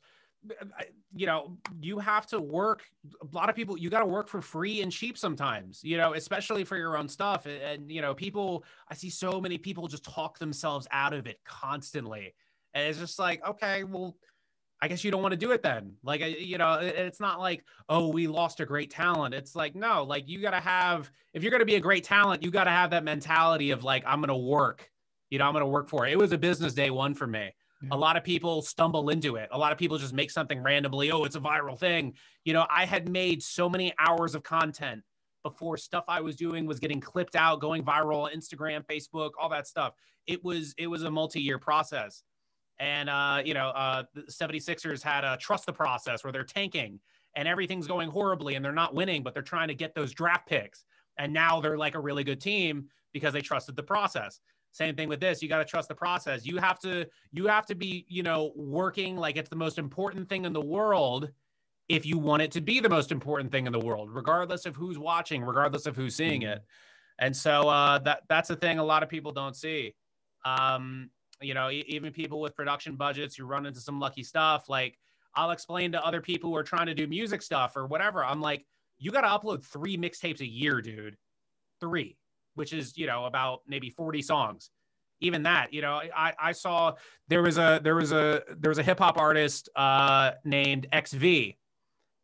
you know, you have to work. A lot of people, you got to work for free and cheap sometimes, you know, especially for your own stuff. And, and, you know, people, I see so many people just talk themselves out of it constantly. And it's just like, okay, well, I guess you don't want to do it then. Like, you know, it's not like, oh, we lost a great talent. It's like, no, like you got to have, if you're going to be a great talent, you got to have that mentality of like, I'm going to work, you know, I'm going to work for it. It was a business day one for me. A lot of people stumble into it. A lot of people just make something randomly. Oh, it's a viral thing. You know, I had made so many hours of content before stuff I was doing was getting clipped out, going viral, Instagram, Facebook, all that stuff. It was it was a multi-year process. And uh, you know, uh the 76ers had a trust the process where they're tanking and everything's going horribly and they're not winning, but they're trying to get those draft picks. And now they're like a really good team because they trusted the process. Same thing with this. You got to trust the process. You have to you have to be, you know, working like it's the most important thing in the world if you want it to be the most important thing in the world, regardless of who's watching, regardless of who's seeing it. And so uh, that that's the thing a lot of people don't see. Um, you know, even people with production budgets, you run into some lucky stuff. Like I'll explain to other people who are trying to do music stuff or whatever. I'm like, you got to upload three mixtapes a year, dude. Three which is you know about maybe 40 songs. Even that you know i i saw there was a there was a there was a hip-hop artist uh named xv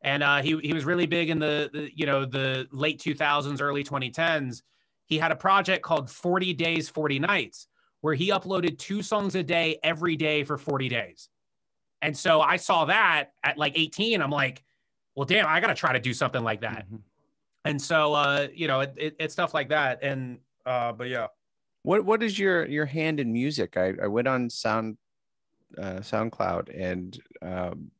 and uh he he was really big in the, the you know the late 2000s early 2010s he had a project called 40 days 40 nights where he uploaded two songs a day every day for 40 days. And so i saw that at like 18 i'm like well damn i gotta try to do something like that. Mm-hmm and so uh, you know, it, it, it's stuff like that. And uh, but yeah. What what is your your hand in music? I, I went on Sound uh, SoundCloud and um,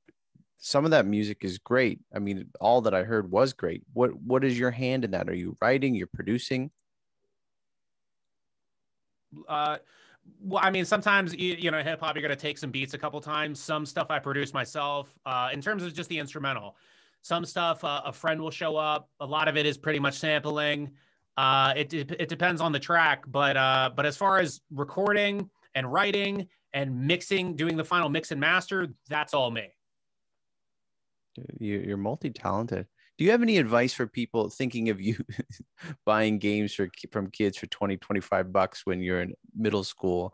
some of that music is great. I mean, all that I heard was great. What what is your hand in that? Are you writing? You're producing? Uh, well, I mean, sometimes you, you know, hip hop, you're gonna take some beats a couple times. Some stuff I produce myself. Uh, in terms of just the instrumental, some stuff uh, a friend will show up. A lot of it is pretty much sampling. Uh, it it depends on the track, but uh, but as far as recording and writing and mixing, doing the final mix and master, that's all me. You're multi-talented. Do you have any advice for people thinking of you buying games for from kids for 20, 25 bucks when you're in middle school?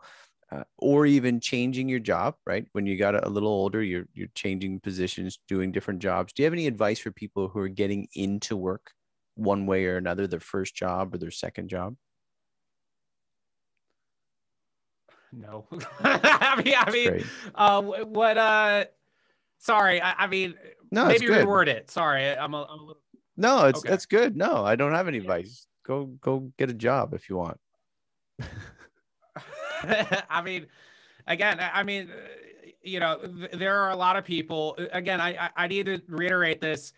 Uh, or even changing your job, right? When you got a, little older, you're you're changing positions, doing different jobs. Do you have any advice for people who are getting into work? one way or another, their first job or their second job? No. I mean, I mean, uh, what, uh, sorry. I, I mean, no, maybe reword it. Sorry. I'm a, I'm a little. No, it's, okay. that's good. No, I don't have any advice. Go, go get a job if you want. I mean, again, I mean, uh, you know, there are a lot of people. Uh, again, I I need to reiterate this.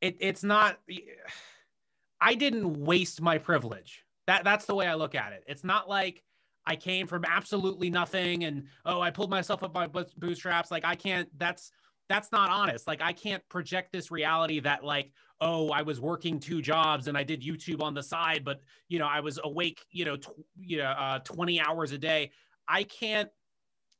It, it's not. I didn't waste my privilege. That that's the way I look at it. It's not like I came from absolutely nothing and oh, I pulled myself up by bootstraps. Like I can't. That's that's not honest. Like I can't project this reality that like oh, I was working two jobs and I did YouTube on the side, but you know I was awake you know tw- you know uh, twenty hours a day. I can't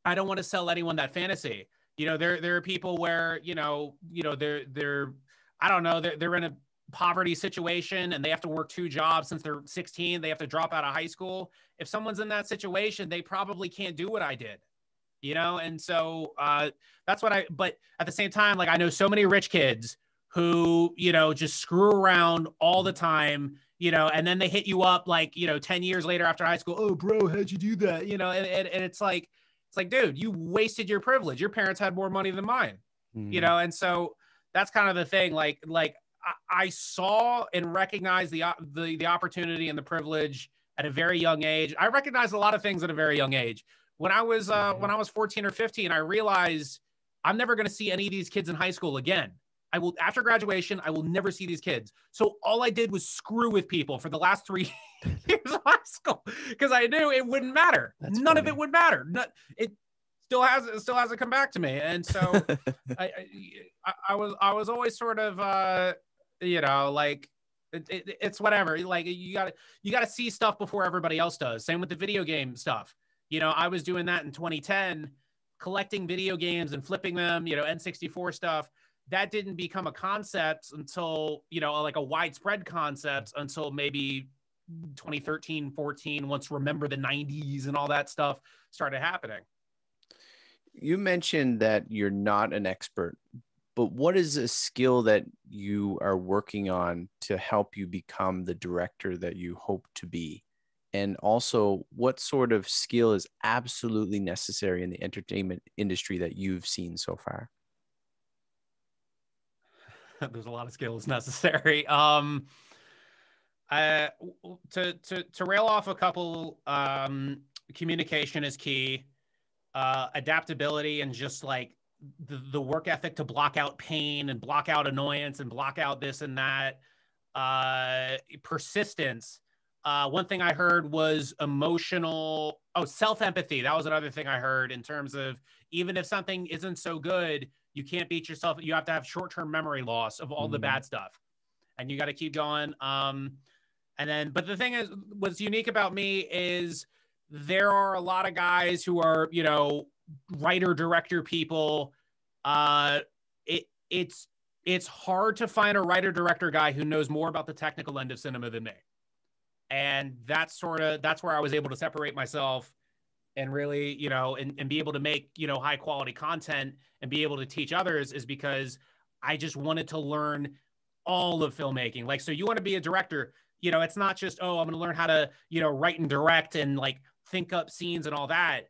I don't want to sell anyone that fantasy. You know, there there are people where you know you know they're they're I don't know they're they're in a poverty situation and they have to work two jobs since they're 16 they have to drop out of high school if someone's in that situation they probably can't do what i did you know and so uh, that's what i but at the same time like i know so many rich kids who you know just screw around all the time you know and then they hit you up like you know 10 years later after high school oh bro how'd you do that you know and, and, and it's like it's like, dude, you wasted your privilege. Your parents had more money than mine, mm-hmm. you know? And so that's kind of the thing. Like, like I, I saw and recognized the, the, the opportunity and the privilege at a very young age. I recognized a lot of things at a very young age. When I was, uh, mm-hmm. when I was 14 or 15, I realized I'm never going to see any of these kids in high school again. I will after graduation, I will never see these kids. So all I did was screw with people for the last three years of high school because I knew it wouldn't matter. That's None funny. of it would matter. Not, it still has it still hasn't come back to me. And so I, I, I was I was always sort of uh you know like it, it, it's whatever. Like you got to you got to see stuff before everybody else does. Same with the video game stuff. You know, I was doing that in 2010, collecting video games and flipping them. You know, N64 stuff that didn't become a concept until you know like a widespread concept until maybe 2013 14 once remember the 90s and all that stuff started happening you mentioned that you're not an expert but what is a skill that you are working on to help you become the director that you hope to be and also what sort of skill is absolutely necessary in the entertainment industry that you've seen so far there's a lot of skills necessary. Um, uh, to to to rail off a couple, um, communication is key. Uh, adaptability and just like the, the work ethic to block out pain and block out annoyance and block out this and that. Uh, persistence. Uh, one thing I heard was emotional. Oh, self empathy. That was another thing I heard in terms of even if something isn't so good, you can't beat yourself. You have to have short term memory loss of all mm-hmm. the bad stuff, and you got to keep going. Um, and then, but the thing is, what's unique about me is there are a lot of guys who are, you know, writer director people. Uh, it it's it's hard to find a writer director guy who knows more about the technical end of cinema than me. And that's sort of that's where I was able to separate myself and really, you know, and, and be able to make, you know, high quality content and be able to teach others is because I just wanted to learn all of filmmaking. Like, so you want to be a director, you know, it's not just, oh, I'm going to learn how to, you know, write and direct and like think up scenes and all that.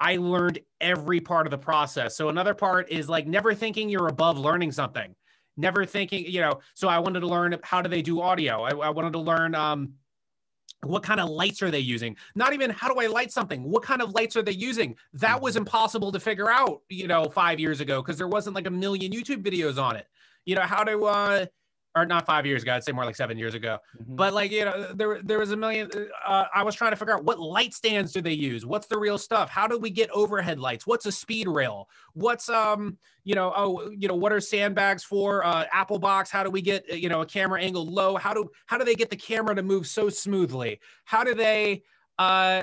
I learned every part of the process. So another part is like never thinking you're above learning something, never thinking, you know, so I wanted to learn how do they do audio. I, I wanted to learn, um, what kind of lights are they using? Not even how do i light something? What kind of lights are they using? That was impossible to figure out you know five years ago because there wasn't like a million youtube videos on it. You know how to uh or not five years ago, I'd say more like seven years ago. Mm-hmm. But like you know, there there was a million. Uh, I was trying to figure out what light stands do they use? What's the real stuff? How do we get overhead lights? What's a speed rail? What's um you know oh you know what are sandbags for? Uh, Apple box. How do we get you know a camera angle low? How do how do they get the camera to move so smoothly? How do they uh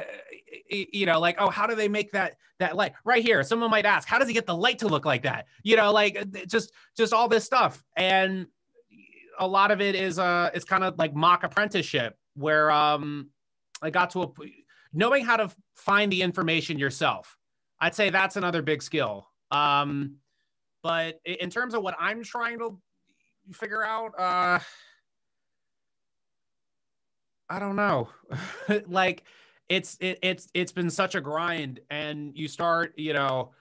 you know like oh how do they make that that light right here someone might ask how does he get the light to look like that you know like just just all this stuff and a lot of it is uh it's kind of like mock apprenticeship where um I got to a knowing how to find the information yourself. I'd say that's another big skill. Um but in terms of what I'm trying to figure out uh I don't know. like it's it, it's it's been such a grind and you start, you know,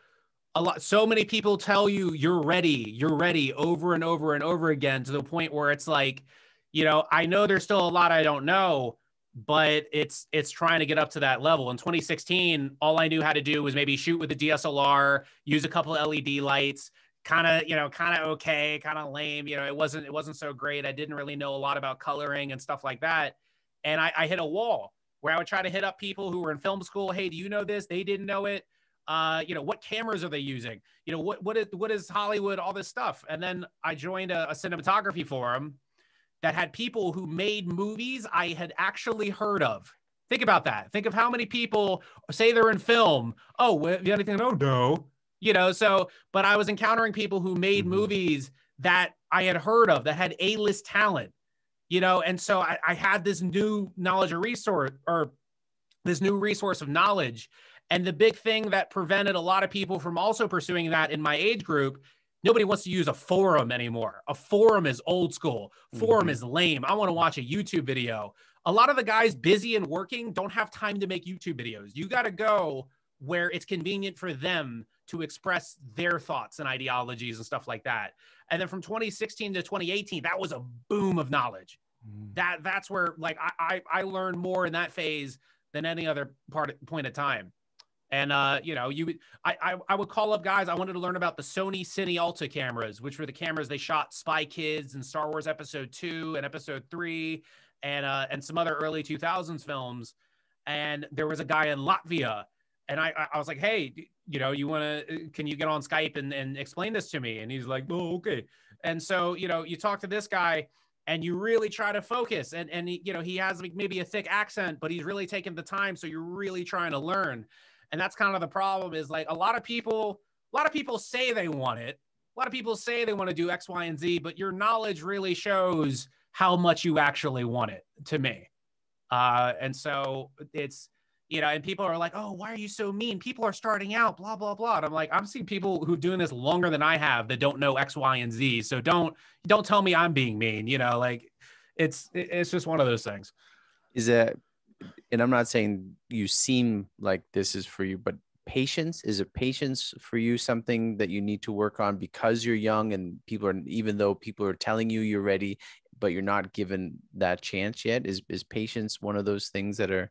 a lot so many people tell you you're ready, you're ready over and over and over again to the point where it's like, you know, I know there's still a lot I don't know, but it's it's trying to get up to that level. In 2016, all I knew how to do was maybe shoot with a DSLR, use a couple LED lights, kind of you know kind of okay kind of lame you know it wasn't it wasn't so great. I didn't really know a lot about coloring and stuff like that. And I, I hit a wall where i would try to hit up people who were in film school hey do you know this? They didn't know it uh, you know what cameras are they using? You know what what is what is hollywood all this stuff? And then i joined a, a cinematography forum that had people who made movies i had actually heard of. Think about that. Think of how many people say they're in film. Oh you anything oh no. You know so but i was encountering people who made mm-hmm. movies that i had heard of that had a-list talent you know? And so I, I had this new knowledge or resource or this new resource of knowledge and the big thing that prevented a lot of people from also pursuing that in my age group nobody wants to use a forum anymore a forum is old school forum mm-hmm. is lame i want to watch a youtube video a lot of the guys busy and working don't have time to make youtube videos you got to go where it's convenient for them to express their thoughts and ideologies and stuff like that. And then from 2016 to 2018, that was a boom of knowledge. Mm. That that's where like I, I I learned more in that phase than any other part point of time. And uh, you know, you I, I I would call up guys. I wanted to learn about the Sony Cine Alta cameras, which were the cameras they shot Spy Kids and Star Wars Episode Two and Episode Three, and uh, and some other early 2000s films. And there was a guy in Latvia and I, I was like, hey, you know, you want to, uh, can you get on Skype and, and explain this to me? And he's like, oh, okay. And so, you know, you talk to this guy and you really try to focus and, and he, you know, he has like maybe a thick accent, but he's really taking the time. So you're really trying to learn. And that's kind of the problem is like a lot of people, a lot of people say they want it. A lot of people say they want to do X, Y, and Z, but your knowledge really shows how much you actually want it to me. Uh, and so it's, you know, and people are like, oh, why are you so mean? People are starting out, blah, blah, blah. And I'm like, I'm seeing people who doing this longer than I have that don't know X, Y, and Z. So don't don't tell me I'm being mean, you know, like it's it's just one of those things. Is that and I'm not saying you seem like this is for you, but patience is it patience for you something that you need to work on because you're young and people are even though people are telling you you're ready but you're not given that chance yet is is patience one of those things that are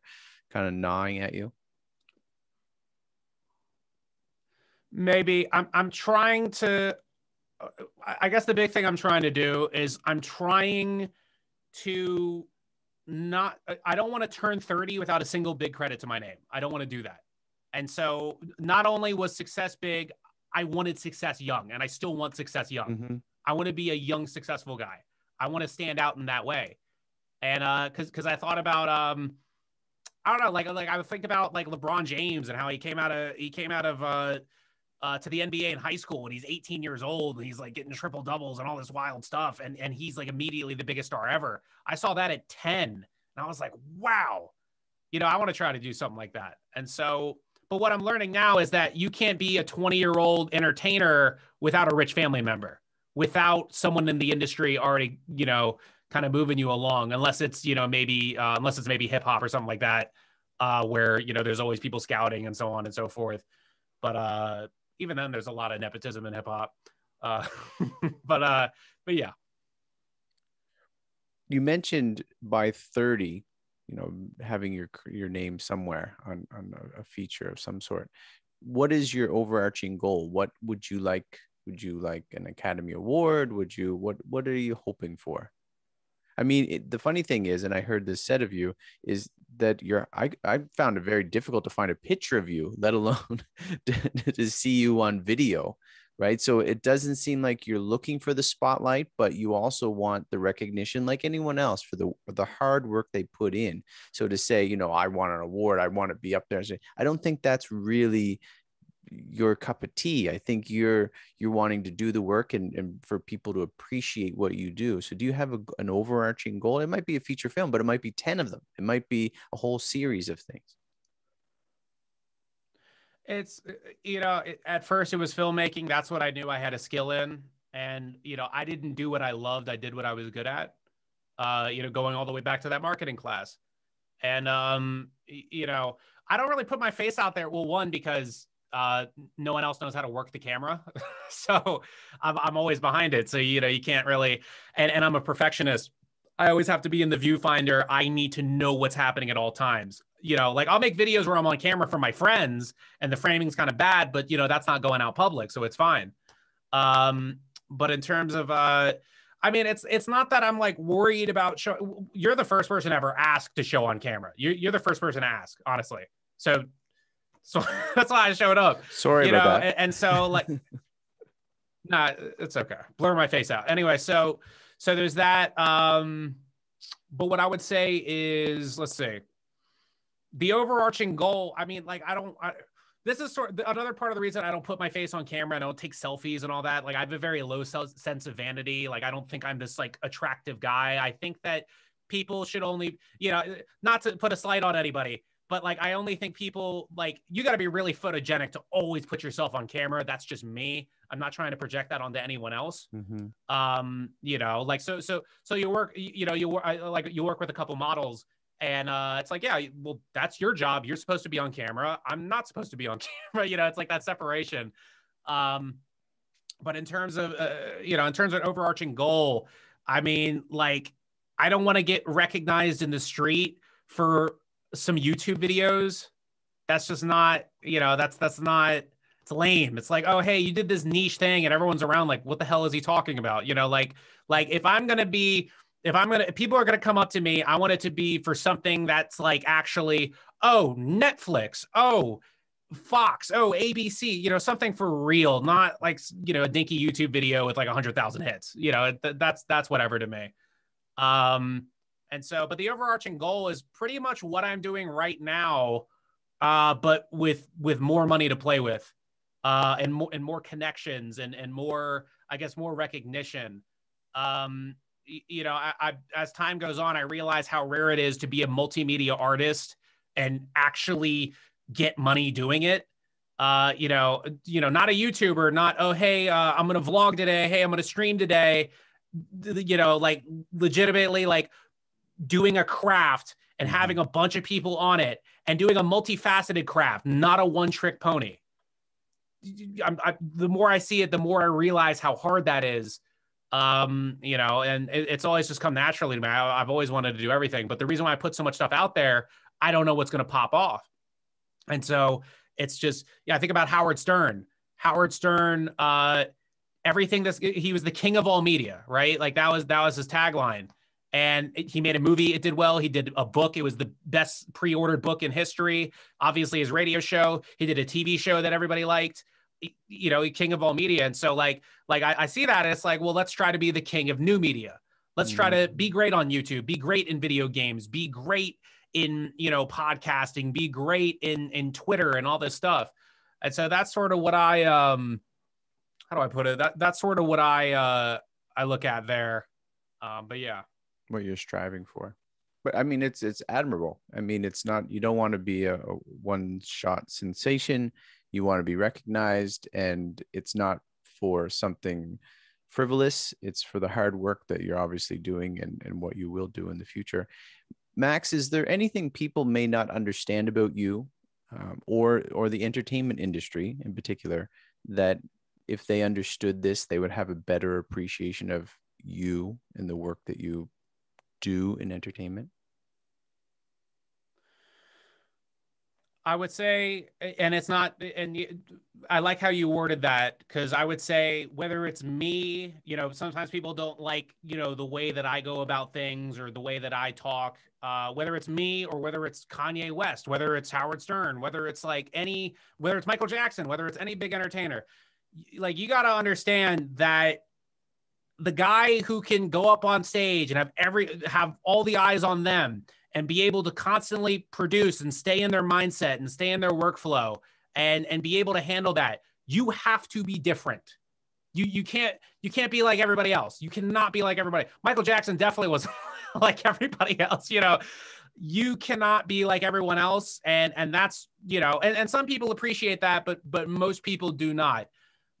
kind of gnawing at you? Maybe I'm I'm trying to I guess the big thing I'm trying to do is I'm trying to not I don't want to turn 30 without a single big credit to my name. I don't want to do that. And so not only was success big, I wanted success young and I still want success young. Mm-hmm. I want to be a young successful guy. I want to stand out in that way. And uh cuz cuz I thought about um I don't know, like like I would think about like LeBron James and how he came out of he came out of uh uh, to the NBA in high school and he's 18 years old and he's like getting triple doubles and all this wild stuff and and he's like immediately the biggest star ever. I saw that at 10 and I was like, wow, you know, I want to try to do something like that. And so, but what I'm learning now is that you can't be a 20 year old entertainer without a rich family member, without someone in the industry already, you know, kind of moving you along, unless it's you know maybe uh, unless it's maybe hip hop or something like that, uh, where you know there's always people scouting and so on and so forth. But uh, even then, there's a lot of nepotism in hip hop. Uh, but uh, but yeah. You mentioned by 30, you know, having your your name somewhere on on a feature of some sort. What is your overarching goal? What would you like? Would you like an Academy Award? Would you what What are you hoping for? I mean, it, the funny thing is, and I heard this said of you, is that you're. I I found it very difficult to find a picture of you, let alone to, to see you on video, right? So it doesn't seem like you're looking for the spotlight, but you also want the recognition, like anyone else, for the the hard work they put in. So to say, you know, I want an award, I want to be up there. I don't think that's really your cup of tea. I think you're you're wanting to do the work and, and for people to appreciate what you do. So do you have a, an overarching goal? It might be a feature film, but it might be 10 of them. It might be a whole series of things. It's uh, you know, at first it was filmmaking. That's what I knew I had a skill in. And you know, I didn't do what I loved. I did what I was good at. Uh, you know, going all the way back to that marketing class. And um, you know, I don't really put my face out there. Well, one because uh, no one else knows how to work the camera, so I'm I'm always behind it. So you know, you can't really. And and I'm a perfectionist. I always have to be in the viewfinder. I need to know what's happening at all times. You know, like I'll make videos where I'm on camera for my friends and the framing's kind of bad, but you know, that's not going out public, so it's fine. Um, but in terms of uh I mean, it's it's not that I'm like worried about show. You're the first person ever asked to show on camera. You're you're the first person to ask, honestly. So, so that's why I showed up. Sorry you about know, that. And, and so like, nah, it's okay. Blur my face out. Anyway, so so there's that. Um, but what I would say is, let's see, the overarching goal. I mean, like, I don't. I, this is sort of another part of the reason I don't put my face on camera. and I don't take selfies and all that. Like I have a very low sense of vanity. Like I don't think I'm this like attractive guy. I think that people should only, you know, not to put a slight on anybody, but like I only think people like you got to be really photogenic to always put yourself on camera. That's just me. I'm not trying to project that onto anyone else. Mm-hmm. Um, you know, like so so so you work, you know, you work like you work with a couple models and uh, it's like, yeah, well, that's your job. You're supposed to be on camera. I'm not supposed to be on camera. You know, it's like that separation. Um, but in terms of, uh, you know, in terms of overarching goal, I mean, like, I don't want to get recognized in the street for some YouTube videos. That's just not, you know, that's that's not. It's lame. It's like, oh, hey, you did this niche thing, and everyone's around. Like, what the hell is he talking about? You know, like, like if I'm gonna be if I'm gonna, if people are gonna come up to me, I want it to be for something that's like actually, oh, Netflix, oh, Fox, oh, ABC, you know, something for real, not like you know a dinky YouTube video with like a hundred thousand hits. You know, th- that's that's whatever to me. Um, and so, but the overarching goal is pretty much what I'm doing right now, uh, but with with more money to play with, uh, and more and more connections and and more, I guess, more recognition. Um, you know, I, I, as time goes on, I realize how rare it is to be a multimedia artist and actually get money doing it. Uh, you know, you know, not a YouTuber, not oh hey, uh, I'm gonna vlog today. Hey, I'm gonna stream today. You know, like legitimately like doing a craft and mm-hmm. having a bunch of people on it and doing a multifaceted craft, not a one trick pony. I'm, I, the more I see it, the more I realize how hard that is. Um you know and it, it's always just come naturally to me. I, have always wanted to do everything but the reason why i put so much stuff out there i don't know what's going to pop off. And so it's just yeah i think about howard stern. Howard stern uh everything that's he was the king of all media right? Like that was that was his tagline and he made a movie it did well he did a book it was the best pre-ordered book in history obviously his radio show he did a tv show that everybody liked you know, king of all media. And so like, like I, I see that it's like, well, let's try to be the king of new media. Let's try to mm-hmm. be great on YouTube, be great in video games, be great in, you know, podcasting, be great in, in Twitter and all this stuff. And so that's sort of what I, um, how do I put it? That that's sort of what I, uh, I look at there. Um, but yeah, what you're striving for. But I mean, it's it's admirable. I mean, it's not you don't want to be a, a one shot sensation you want to be recognized and it's not for something frivolous it's for the hard work that you're obviously doing and, and what you will do in the future max is there anything people may not understand about you um, or or the entertainment industry in particular that if they understood this they would have a better appreciation of you and the work that you do in entertainment? I would say, and it's not, and I like how you worded that because I would say whether it's me, you know, sometimes people don't like, you know, the way that I go about things or the way that I talk, uh, whether it's me or whether it's Kanye West, whether it's Howard Stern, whether it's like any, whether it's Michael Jackson, whether it's any big entertainer, like you got to understand that the guy who can go up on stage and have every, have all the eyes on them and be able to constantly produce and stay in their mindset and stay in their workflow and and be able to handle that you have to be different. You you can't you can't be like everybody else. You cannot be like everybody. Michael jackson definitely was like everybody else you know. You cannot be like everyone else and and that's you know and, and some people appreciate that but but most people do not.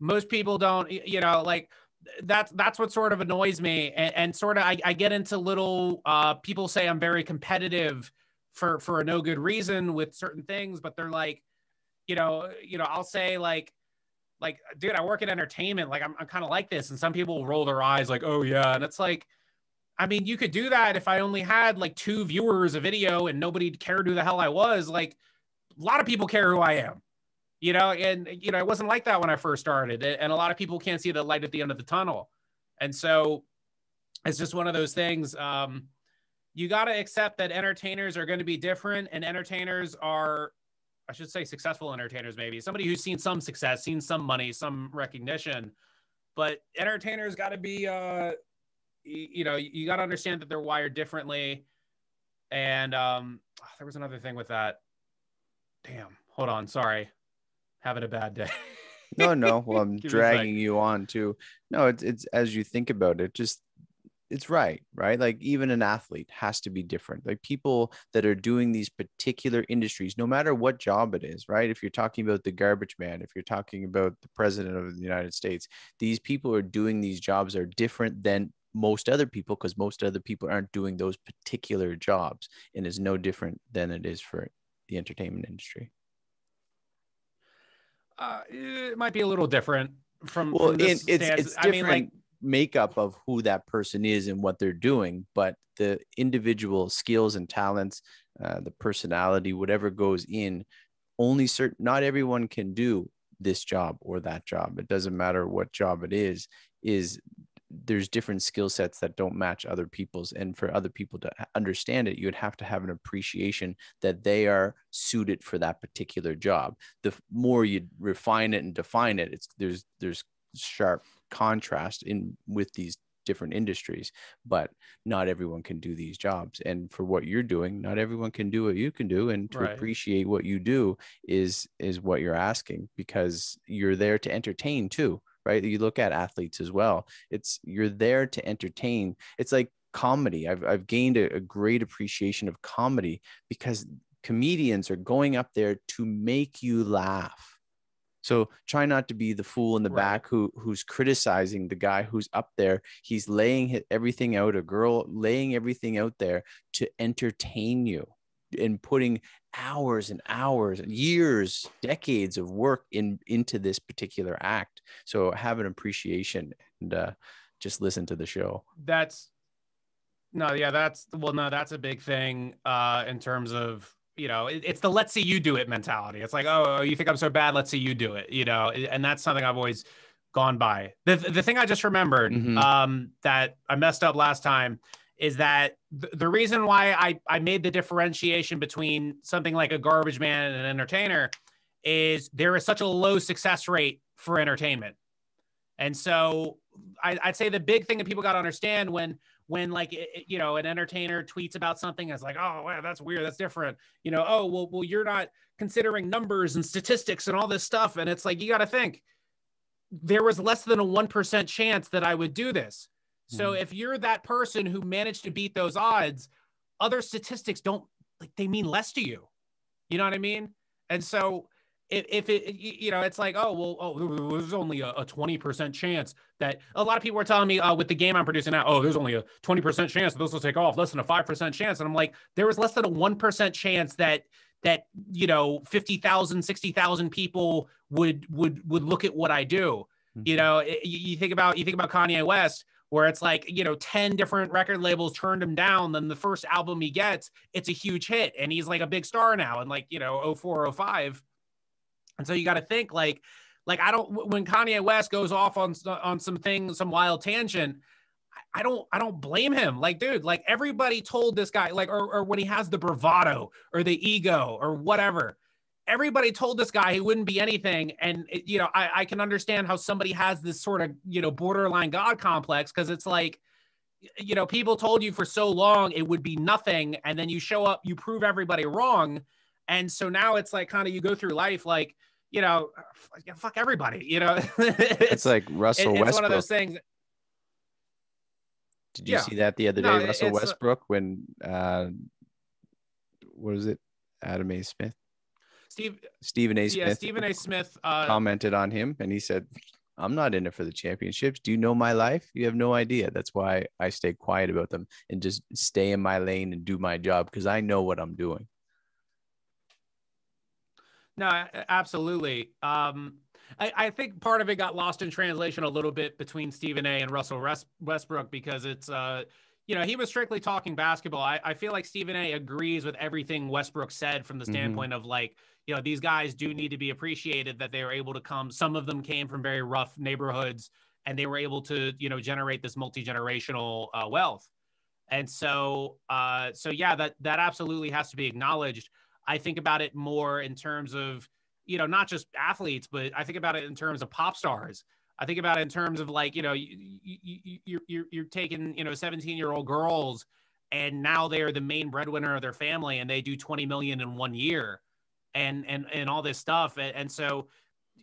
Most people don't you know like that's that's what sort of annoys me and, and sort of I, I, get into little uh, people say i'm very competitive for for a no good reason with certain things, but they're like, you know, you know, I'll say like like, dude, I work in entertainment. Like, I'm, I'm kind of like this. And some people roll their eyes, like, oh, yeah. And it's like, I mean, you could do that if I only had like two viewers a video and nobody cared who the hell I was. Like, a lot of people care who I am, you know, and, you know, it wasn't like that when I first started. And a lot of people can't see the light at the end of the tunnel. And so it's just one of those things. Um, you got to accept that entertainers are going to be different and entertainers are I should say successful entertainers, maybe somebody who's seen some success, seen some money, some recognition. But entertainers got to be, uh, you, know, you got to understand that they're wired differently. And um, oh, there was another thing with that. Damn, hold on, sorry, having a bad day. no, no. Well, I'm dragging you on too. No, it's it's as you think about it, just it's right right like even an athlete has to be different like people that are doing these particular industries no matter what job it is right if you're talking about the garbage man if you're talking about the president of the united states these people are doing these jobs are different than most other people because most other people aren't doing those particular jobs and is no different than it is for the entertainment industry uh, it might be a little different from, well from it's it's different I mean, like, makeup of who that person is and what they're doing, but the individual skills and talents, uh, the personality, whatever goes in, only certain, not everyone can do this job or that job. It doesn't matter what job it is, is there's different skill sets that don't match other people's and for other people to understand it you would have to have an appreciation that they are suited for that particular job. The more you refine it and define it it's there's there's sharp contrast in with these different industries but not everyone can do these jobs. And for what you're doing not everyone can do what you can do and to right. appreciate what you do is is what you're asking because you're there to entertain too right? You look at athletes as well. It's you're there to entertain. It's like comedy. I've, I've gained a, a great appreciation of comedy because comedians are going up there to make you laugh. So try not to be the fool in the right. back who who's criticizing the guy who's up there. He's laying everything out, a girl laying everything out there to entertain you and putting hours and hours and years, decades of work in into this particular act. So have an appreciation and uh, just listen to the show. That's no, yeah, that's well, no, that's a big thing uh, in terms of you know, it, it's the let's see you do it mentality. It's like, oh, you think I'm so bad? Let's see you do it, you know, and that's something I've always gone by. The, the thing I just remembered mm-hmm. um, that I messed up last time is that th- the reason why I, I made the differentiation between something like a garbage man and an entertainer is there is such a low success rate for entertainment. And so I, would say the big thing that people got to understand when when like it, you know an entertainer tweets about something it's like oh wow that's weird that's different. You know oh well well you're not considering numbers and statistics and all this stuff. And it's like you got to think there was less than a 1% chance that I would do this so mm. if you're that person who managed to beat those odds other statistics don't like they mean less to you you know what I mean and so if, if it you know it's like oh well oh there's only a, 20% chance that a lot of people are telling me uh, with the game i'm producing now oh there's only a 20% chance that this will take off less than a 5% chance and i'm like there was less than a 1% chance that that you know 50,000 60,000 people would would would look at what i do mm-hmm. you know it, you think about you think about kanye west where it's like you know 10 different record labels turned him down then the first album he gets it's a huge hit and he's like a big star now and like you know 0405 and so you got to think like, like I don't when Kanye West goes off on on some thing, some wild tangent. I don't I don't blame him. Like, dude, like everybody told this guy, like, or, or when he has the bravado or the ego or whatever, everybody told this guy he wouldn't be anything. And it, you know, I, I can understand how somebody has this sort of you know borderline God complex because it's like, you know, people told you for so long it would be nothing, and then you show up, you prove everybody wrong, and so now it's like kind of you go through life like you know, fuck everybody. You know, it's, it's, like Russell it, Westbrook. It's one of those things. Did you yeah. see that the other day, no, Russell Westbrook, when uh, what is it, Adam A. Smith? Steve Stephen A. Smith. Yeah, Stephen A. Smith uh, commented on him, and he said, I'm not in it for the championships. Do you know my life? You have no idea. That's why I stay quiet about them and just stay in my lane and do my job because I know what I'm doing. No, absolutely. Um, I, I, think part of it got lost in translation a little bit between Stephen A. and Russell Westbrook because it's, uh, you know, he was strictly talking basketball. I, I, feel like Stephen A. agrees with everything Westbrook said from the mm-hmm. standpoint mm-hmm. of like, you know, these guys do need to be appreciated that they were able to come. Some of them came from very rough neighborhoods and they were able to, you know, generate this multi generational uh, wealth. And so, uh, so yeah, that that absolutely has to be acknowledged. I think about it more in terms of, you know, not just athletes, but I think about it in terms of pop stars. I think about it in terms of like, you know, you, you, you, you're, you're taking, you know, 17 year old girls and now they're the main breadwinner of their family and they do 20 million in one year and, and, and all this stuff. And, and so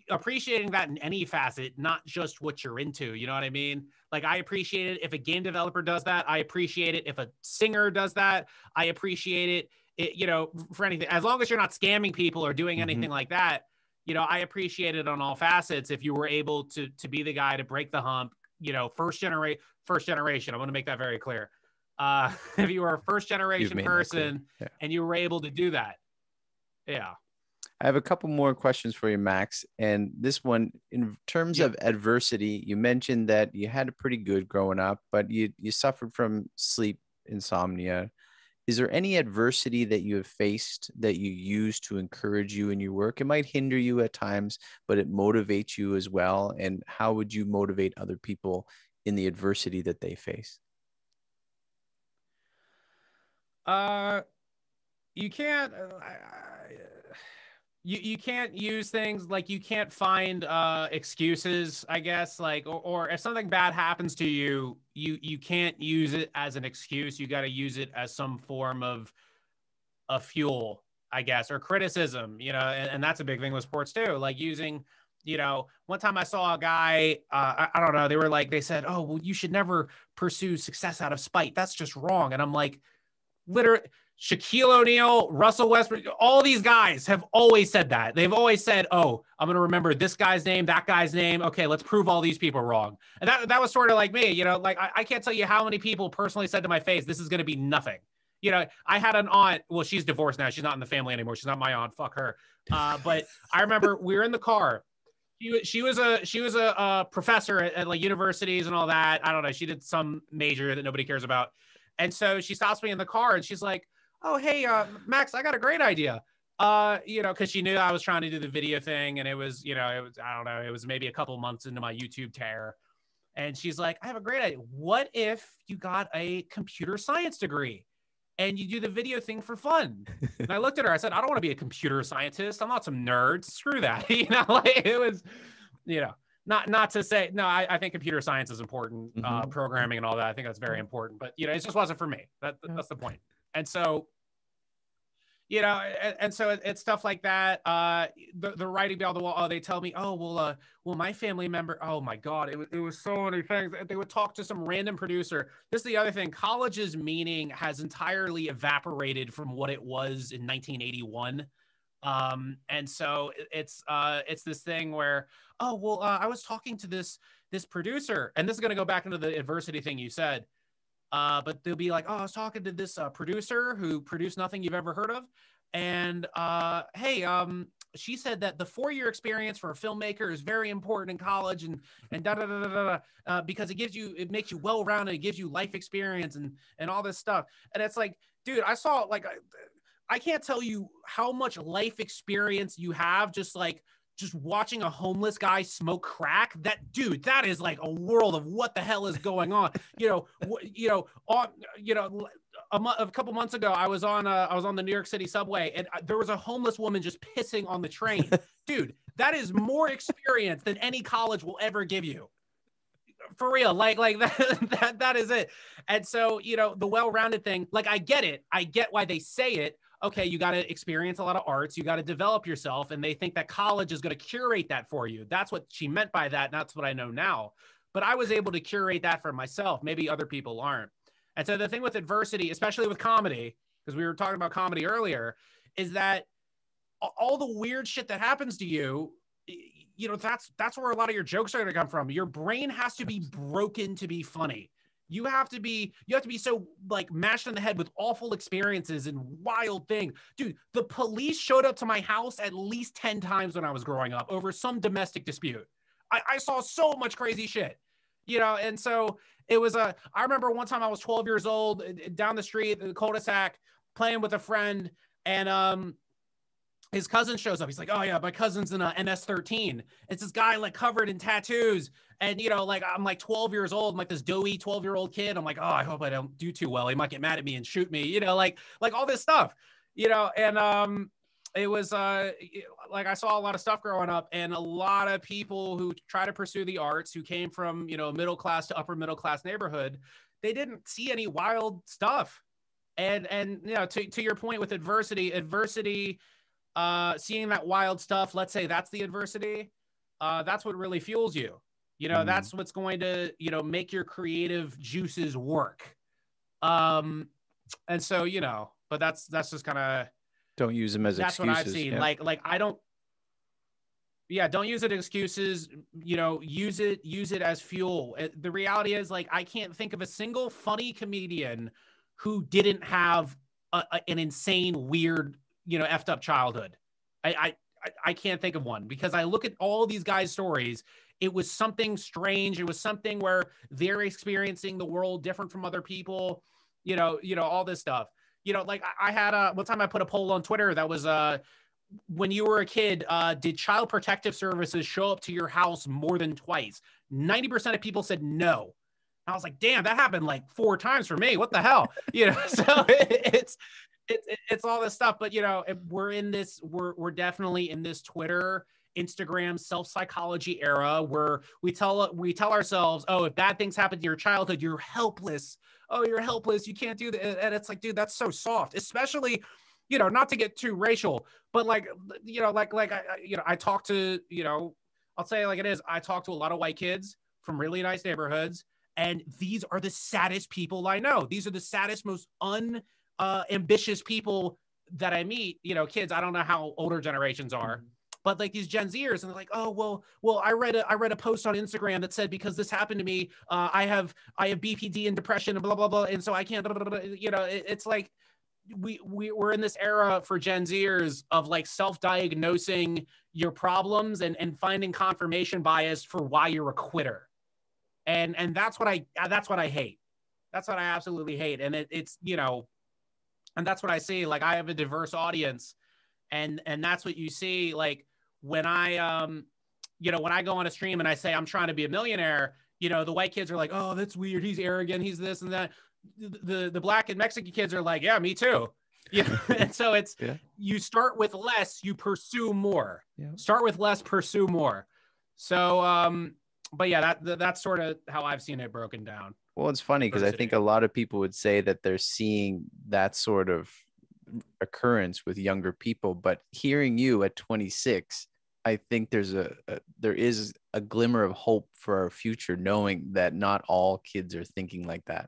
appreciating that in any facet, not just what you're into, you know what I mean? Like I appreciate it if a game developer does that. I appreciate it if a singer does that. I appreciate it it, you know, for anything, as long as you're not scamming people or doing mm-hmm. anything like that, you know, I appreciate it on all facets. If you were able to to be the guy to break the hump, you know, first generation, first generation. I want to make that very clear. Uh, if you were a first generation person yeah. and you were able to do that, yeah. I have a couple more questions for you, Max. And this one, in terms yep. of adversity, you mentioned that you had a pretty good growing up, but you you suffered from sleep insomnia is there any adversity that you have faced that you use to encourage you in your work? It might hinder you at times, but it motivates you as well. And how would you motivate other people in the adversity that they face? Uh, you can't. Uh, I, you you can't use things like you can't find uh excuses i guess like or, or if something bad happens to you you you can't use it as an excuse. You got to use it as some form of a fuel i guess or criticism you know and, and that's a big thing with sports too like using you know one time i saw a guy uh, I, I don't know they were like they said oh well you should never pursue success out of spite. That's just wrong. And i'm like literally Shaquille O'Neal, Russell Westbrook, all these guys have always said that. They've always said, "Oh, I'm going to remember this guy's name, that guy's name. Okay, let's prove all these people wrong." And that that was sort of like me, you know. Like I, I can't tell you how many people personally said to my face, "This is going to be nothing." You know, I had an aunt. Well, she's divorced now. She's not in the family anymore. She's not my aunt. Fuck her. Uh, but I remember we were in the car. She, she was a she was a, a professor at, at like universities and all that. I don't know. She did some major that nobody cares about. And so she stops me in the car and she's like, oh hey uh, max i got a great idea. Uh you know because she knew i was trying to do the video thing and it was you know it was i don't know it was maybe a couple months into my youtube tear. And she's like i have a great idea. What if you got a computer science degree and you do the video thing for fun? And i looked at her i said i don't want to be a computer scientist. I'm not some nerd. Screw that. You know like it was you know not not to say no I, I think computer science is important uh, mm-hmm. uh, programming and all that. I think that's very important but you know it just wasn't for me. That, that's the point and so, you know, and, and so it, it's stuff like that. Uh, the, the writing on the wall. Oh, they tell me, oh, well, uh, well, my family member. Oh my God, it was it was so many things. They would talk to some random producer. This is the other thing. College's meaning has entirely evaporated from what it was in 1981 um and so it's uh it's this thing where oh well uh, i was talking to this this producer and this is going to go back into the adversity thing you said uh, but they'll be like, oh, I was talking to this uh, producer who produced nothing you've ever heard of. And uh, hey, um, she said that the four-year experience for a filmmaker is very important in college, and and da da da da da, uh, because it gives you, it makes you well-rounded, it gives you life experience and and all this stuff. And it's like, dude, I saw like, I, I can't tell you how much life experience you have just like just watching a homeless guy smoke crack that dude that is like a world of what the hell is going on. You know you know on you know a, mo- a couple months ago i was on uh, i was on the new york city subway and uh, there was a homeless woman just pissing on the train. Dude that is more experience than any college will ever give you. For real like like that, that that is it. And so you know the well-rounded thing like i get it. I get why they say it okay, you got to experience a lot of arts, you got to develop yourself. And they think that college is going to curate that for you. That's what she meant by that. And that's what I know now. But I was able to curate that for myself. Maybe other people aren't. And so the thing with adversity, especially with comedy, because we were talking about comedy earlier, is that all the weird shit that happens to you, you know that's that's where a lot of your jokes are going to come from your brain has to be broken to be funny you have to be you have to be so like mashed in the head with awful experiences and wild things. Dude the police showed up to my house at least 10 times when i was growing up over some domestic dispute. I, I saw so much crazy shit you know? And so it was a i remember one time i was 12 years old down the street the cul-de-sac playing with a friend and um his cousin shows up. He's like, "Oh yeah, my cousin's in a MS-13." It's this guy like covered in tattoos, and you know, like I'm like 12 years old, I'm like this doughy 12 year old kid. I'm like, "Oh, I hope I don't do too well. He might get mad at me and shoot me." You know, like like all this stuff, you know. And um, it was uh, like I saw a lot of stuff growing up, and a lot of people who try to pursue the arts, who came from you know middle class to upper middle class neighborhood, they didn't see any wild stuff. And and you know, to to your point with adversity, adversity uh, seeing that wild stuff, let's say that's the adversity, uh, that's what really fuels you. You know, mm. that's what's going to, you know, make your creative juices work. Um, and so, you know, but that's that's just kind of don't use them as that's excuses. what I've seen. Yeah. Like, like I don't. Yeah, don't use it excuses. You know, use it use it as fuel. The reality is, like, I can't think of a single funny comedian who didn't have a, a, an insane, weird you know, effed up childhood. I, I, I can't think of one because I look at all these guys' stories. It was something strange. It was something where they're experiencing the world different from other people. You know, you know, all this stuff. You know, like I, had a one time I put a poll on Twitter that was uh when you were a kid, uh, did child protective services show up to your house more than twice? 90% of people said no. I was like, damn, that happened like four times for me. What the hell? You know, so it, it's it's it's all this stuff but you know we're in this we're we're definitely in this twitter instagram self-psychology era where we tell we tell ourselves oh if bad things happen to your childhood you're helpless. Oh you're helpless. You can't do that and it's like dude that's so soft especially you know not to get too racial but like you know like like i you know i talk to you know i'll say like it is i talk to a lot of white kids from really nice neighborhoods and these are the saddest people i know. These are the saddest most un uh, ambitious people that I meet, you know, kids, I don't know how older generations are, mm-hmm. but like these Gen Zers, and they're like, oh well, well, I read a I read a post on Instagram that said because this happened to me, uh, I have I have BPD and depression and blah blah blah, and so I can't, blah, blah, blah. you know, it, it's like we we we're in this era for Gen Zers of like self-diagnosing your problems and and finding confirmation bias for why you're a quitter, and and that's what I that's what I hate. That's what I absolutely hate, and it, it's you know and that's what i see. Like i have a diverse audience and and that's what you see. Like when i um you know when i go on a stream and i say i'm trying to be a millionaire you know the white kids are like oh that's weird. He's arrogant. He's this and that. The the, the black and mexican kids are like yeah me too. Yeah and so it's yeah. you start with less you pursue more. Yeah. start with less pursue more. So um but yeah that that's sort of how i've seen it broken down well, it's funny because I think a lot of people would say that they're seeing that sort of occurrence with younger people, but hearing you at 26, I think there's a, a, there is a glimmer of hope for our future, knowing that not all kids are thinking like that.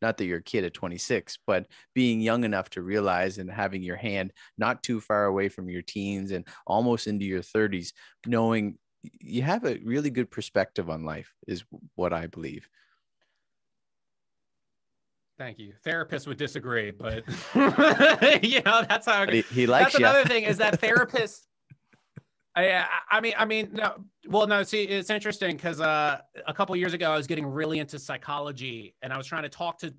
Not that you're a kid at 26, but being young enough to realize and having your hand not too far away from your teens and almost into your 30s, knowing you have a really good perspective on life is what I believe. Thank you. Therapists would disagree, but you know that's how he, he, likes. That's you. another thing is that therapists. I, I mean, I mean, no. Well, no. See, it's interesting because uh, a couple years ago, I was getting really into psychology, and I was trying to talk to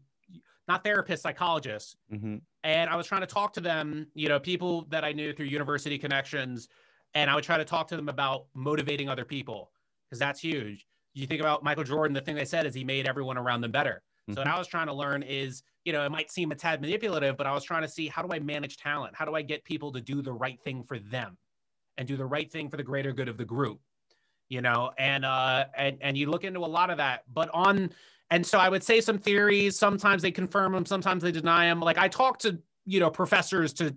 not therapists, psychologists, mm-hmm. and I was trying to talk to them. You know, people that I knew through university connections, and I would try to talk to them about motivating other people because that's huge. You think about Michael Jordan. The thing they said is he made everyone around them better. Mm-hmm. So what mm-hmm. I was trying to learn is, you know, it might seem a tad manipulative, but I was trying to see how do I manage talent? How do I get people to do the right thing for them and do the right thing for the greater good of the group? You know, and uh and and you look into a lot of that, but on and so I would say some theories, sometimes they confirm them, sometimes they deny them. Like I talk to, you know, professors to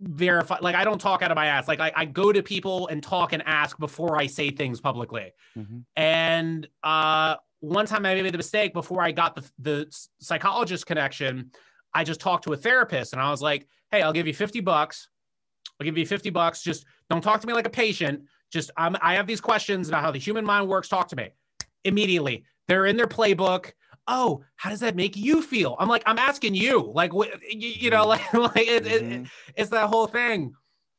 verify like i don't talk out of my ass like i, I go to people and talk and ask before i say things publicly mm-hmm. and uh one time I made the mistake before I got the, the psychologist connection. I just talked to a therapist and I was like, hey, I'll give you 50 bucks. I'll give you 50 bucks. Just don't talk to me like a patient. just I'm, I have these questions about how the human mind works. Talk to me immediately. They're in their playbook. Oh, how does that make you feel? I'm like, I'm asking you, like, you, you know, like, like it, mm-hmm. it, it's that whole thing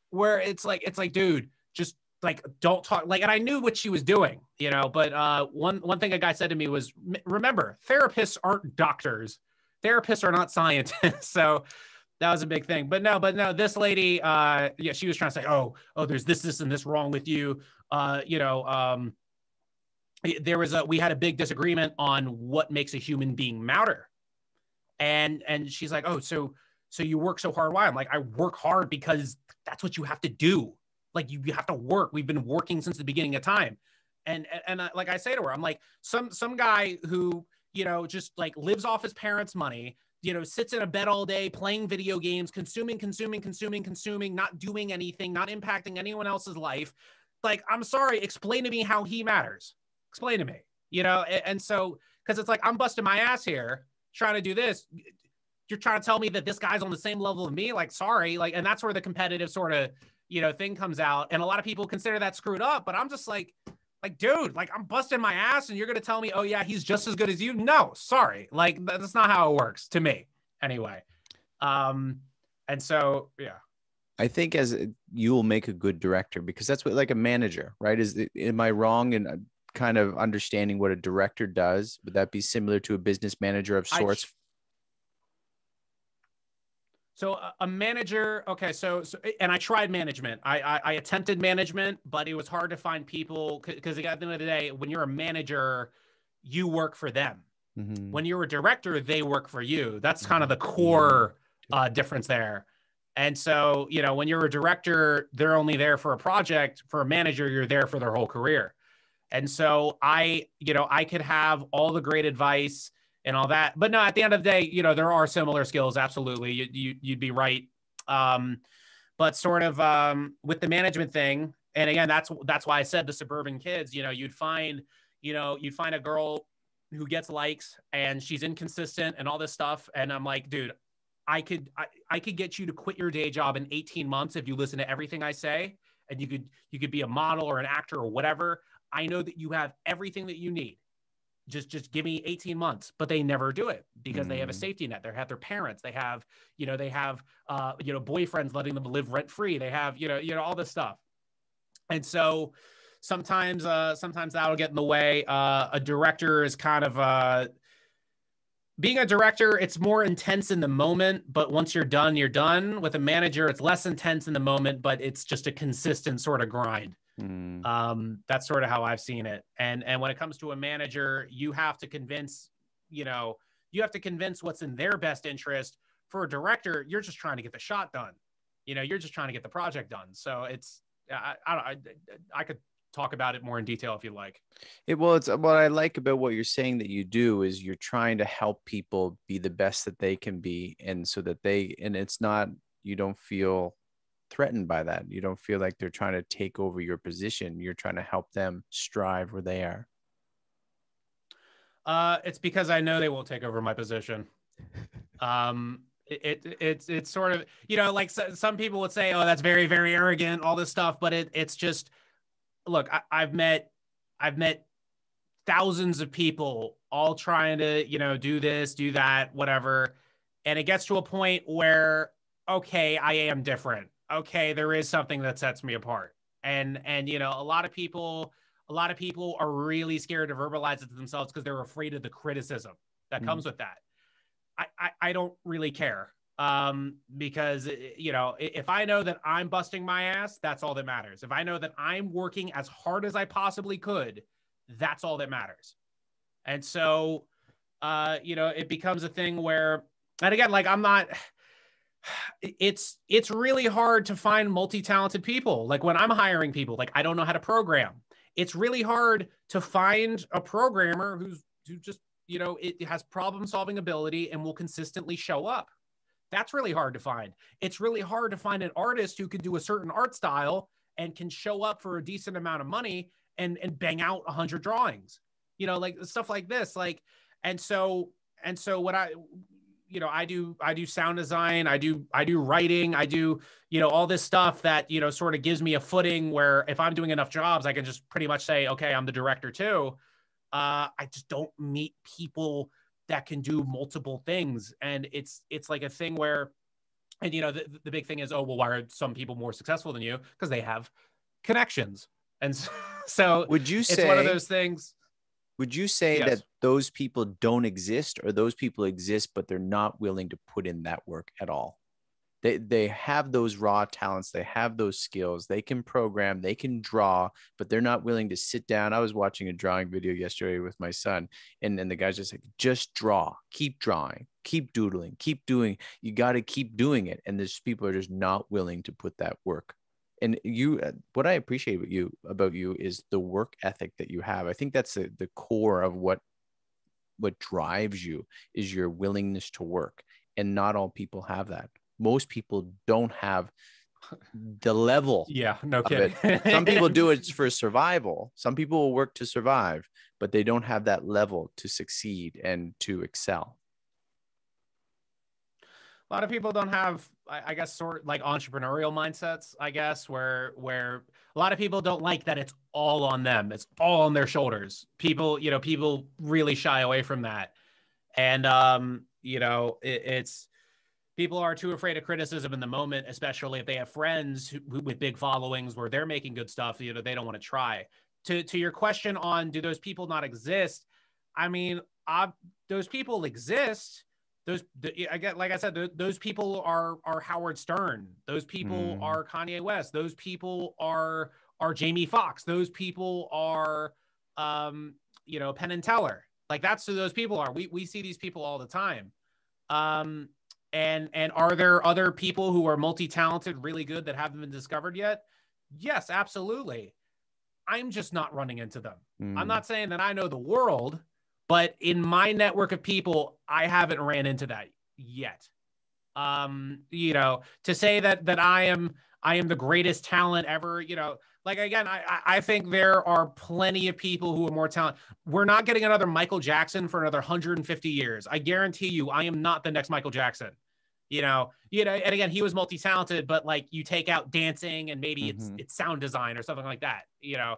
where it's like, it's like, dude, like don't talk like and i knew what she was doing you know but uh one one thing a guy said to me was remember therapists aren't doctors. Therapists are not scientists. So that was a big thing. But no but no this lady uh yeah she was trying to say oh oh there's this this and this wrong with you. Uh you know um there was a we had a big disagreement on what makes a human being matter. And and she's like oh so so you work so hard. Why? I'm like i work hard because that's what you have to do like you, you have to work. We've been working since the beginning of time. And, and, and uh, like I say to her, I'm like some, some guy who, you know, just like lives off his parents' money, you know, sits in a bed all day playing video games, consuming, consuming, consuming, consuming, not doing anything, not impacting anyone else's life. Like, I'm sorry, explain to me how he matters. Explain to me, you know? And, and so, because it's like, I'm busting my ass here trying to do this. You're trying to tell me that this guy's on the same level of me. Like, sorry. Like, and that's where the competitive sort of, you know, thing comes out. And a lot of people consider that screwed up, but I'm just like, like, dude, like I'm busting my ass and you're going to tell me, oh, yeah, he's just as good as you. No, sorry. Like, that's not how it works to me anyway. Um, and so, yeah. I think as you will make a good director because that's what like a manager, right? Is am I wrong in uh, kind of understanding what a director does? Would that be similar to a business manager of sorts? So a manager, okay. So, so and I tried management. I, I, I attempted management, but it was hard to find people because at the end of the day, when you're a manager, you work for them. Mm-hmm. When you're a director, they work for you. That's kind of the core uh, difference there. And so, you know, when you're a director, they're only there for a project. For a manager, you're there for their whole career. And so I, you know, I could have all the great advice and all that. But no, at the end of the day, you know, there are similar skills. Absolutely. You, you, you'd be right. Um, but sort of um, with the management thing, and again, that's that's why I said the suburban kids. You know, you'd find, you know, you'd find a girl who gets likes and she's inconsistent and all this stuff. And I'm like, dude, I could I, I could get you to quit your day job in 18 months if you listen to everything I say, and you could you could be a model or an actor or whatever. I know that you have everything that you need just just give me 18 months. But they never do it because mm. they have a mm. safety net. They have their parents. They have you know they have uh you know boyfriends letting them live rent free they have you know you know all this stuff. And so sometimes uh sometimes that'll get in the way. Uh a director is kind of uh being a director it's more intense in the moment but once you're done you're done. With a manager it's less intense in the moment but it's just a consistent sort of grind Mm. Um, that's sort of how I've seen it. And and when it comes to a manager, you have to convince, you know, you have to convince what's in their best interest. For a director, you're just trying to get the shot done. You know, you're just trying to get the project done. So it's I I, I, I could talk about it more in detail if you like. It well, it's what I like about what you're saying that you do is you're trying to help people be the best that they can be, and so that they and it's not you don't feel threatened by that. You don't feel like they're trying to take over your position. You're trying to help them strive where they are. Uh, it's because I know they won't take over my position. um, it, it, it's it's sort of you know like so, some people would say, oh, that's very very arrogant, all this stuff, but it it's just look, I, I've met I've met thousands of people all trying to you know do this, do that, whatever, and it gets to a point where okay, I am different okay, there is something that sets me apart. And and you know, a lot of people a lot of people are really scared to verbalize it to themselves because they're afraid of the criticism that mm comes with that. I, I, I don't really care um, because you know if I know that I'm busting my ass, that's all that matters. If I know that I'm working as hard as I possibly could, that's all that matters. And so, uh, you know, it becomes a thing where, and again, like I'm not it's it's really hard to find multi-talented people. Like when i'm hiring people like i don't know how to program. It's really hard to find a programmer who's who just you know it has problem solving ability and will consistently show up. That's really hard to find. It's really hard to find an artist who can do a certain art style and can show up for a decent amount of money and and bang out 100 drawings. You know like stuff like this like and so and so what i you know, I do I do sound design, I do I do writing, I do you know all this stuff that you know sort of gives me a footing where if I'm doing enough jobs, I can just pretty much say, okay, I'm the director too. Uh, I just don't meet people that can do multiple things, and it's it's like a thing where, and you know, the, the big thing is, oh well, why are some people more successful than you? Because they have connections, and so, so would you say it's one of those things would you say yes. that those people don't exist or those people exist, but they're not willing to put in that work at all? They, they have those raw talents, they have those skills, they can program, they can draw, but they're not willing to sit down. I was watching a drawing video yesterday with my son, and, and the guy's just like, just draw, keep drawing, keep doodling, keep doing. You got to keep doing it. And there's people are just not willing to put that work and you uh, what i appreciate about you about you is the work ethic that you have. I think that's the, the core of what what drives you is your willingness to work and not all people have that. Most people don't have the level yeah no kidding. some people do it for survival. Some people will work to survive but they don't have that level to succeed and to excel. A lot of people don't have I, guess sort like entrepreneurial mindsets i guess where where a lot of people don't like that it's all on them. It's all on their shoulders. People you know people really shy away from that. And um you know it, it's people are too afraid of criticism in the moment especially if they have friends who, with big followings where they're making good stuff you know they don't want to try. To to your question on do those people not exist i mean uh, those people exist those I get like I said those people are are Howard Stern. Those people mm. are Kanye West. Those people are are Jamie Foxx. Those people are um you know Penn and Teller. Like that's who those people are. We we see these people all the time. Um and and are there other people who are multi-talented really good that haven't been discovered yet? Yes absolutely. I'm just not running into them. Mm. I'm not saying that I know the world but in my network of people, I haven't ran into that yet. Um, you know, to say that that I am I am the greatest talent ever, you know, like again, I I think there are plenty of people who are more talented. We're not getting another Michael Jackson for another 150 years. I guarantee you, I am not the next Michael Jackson. You know, you know, and again, he was multi-talented, but like you take out dancing and maybe mm-hmm. it's it's sound design or something like that, you know.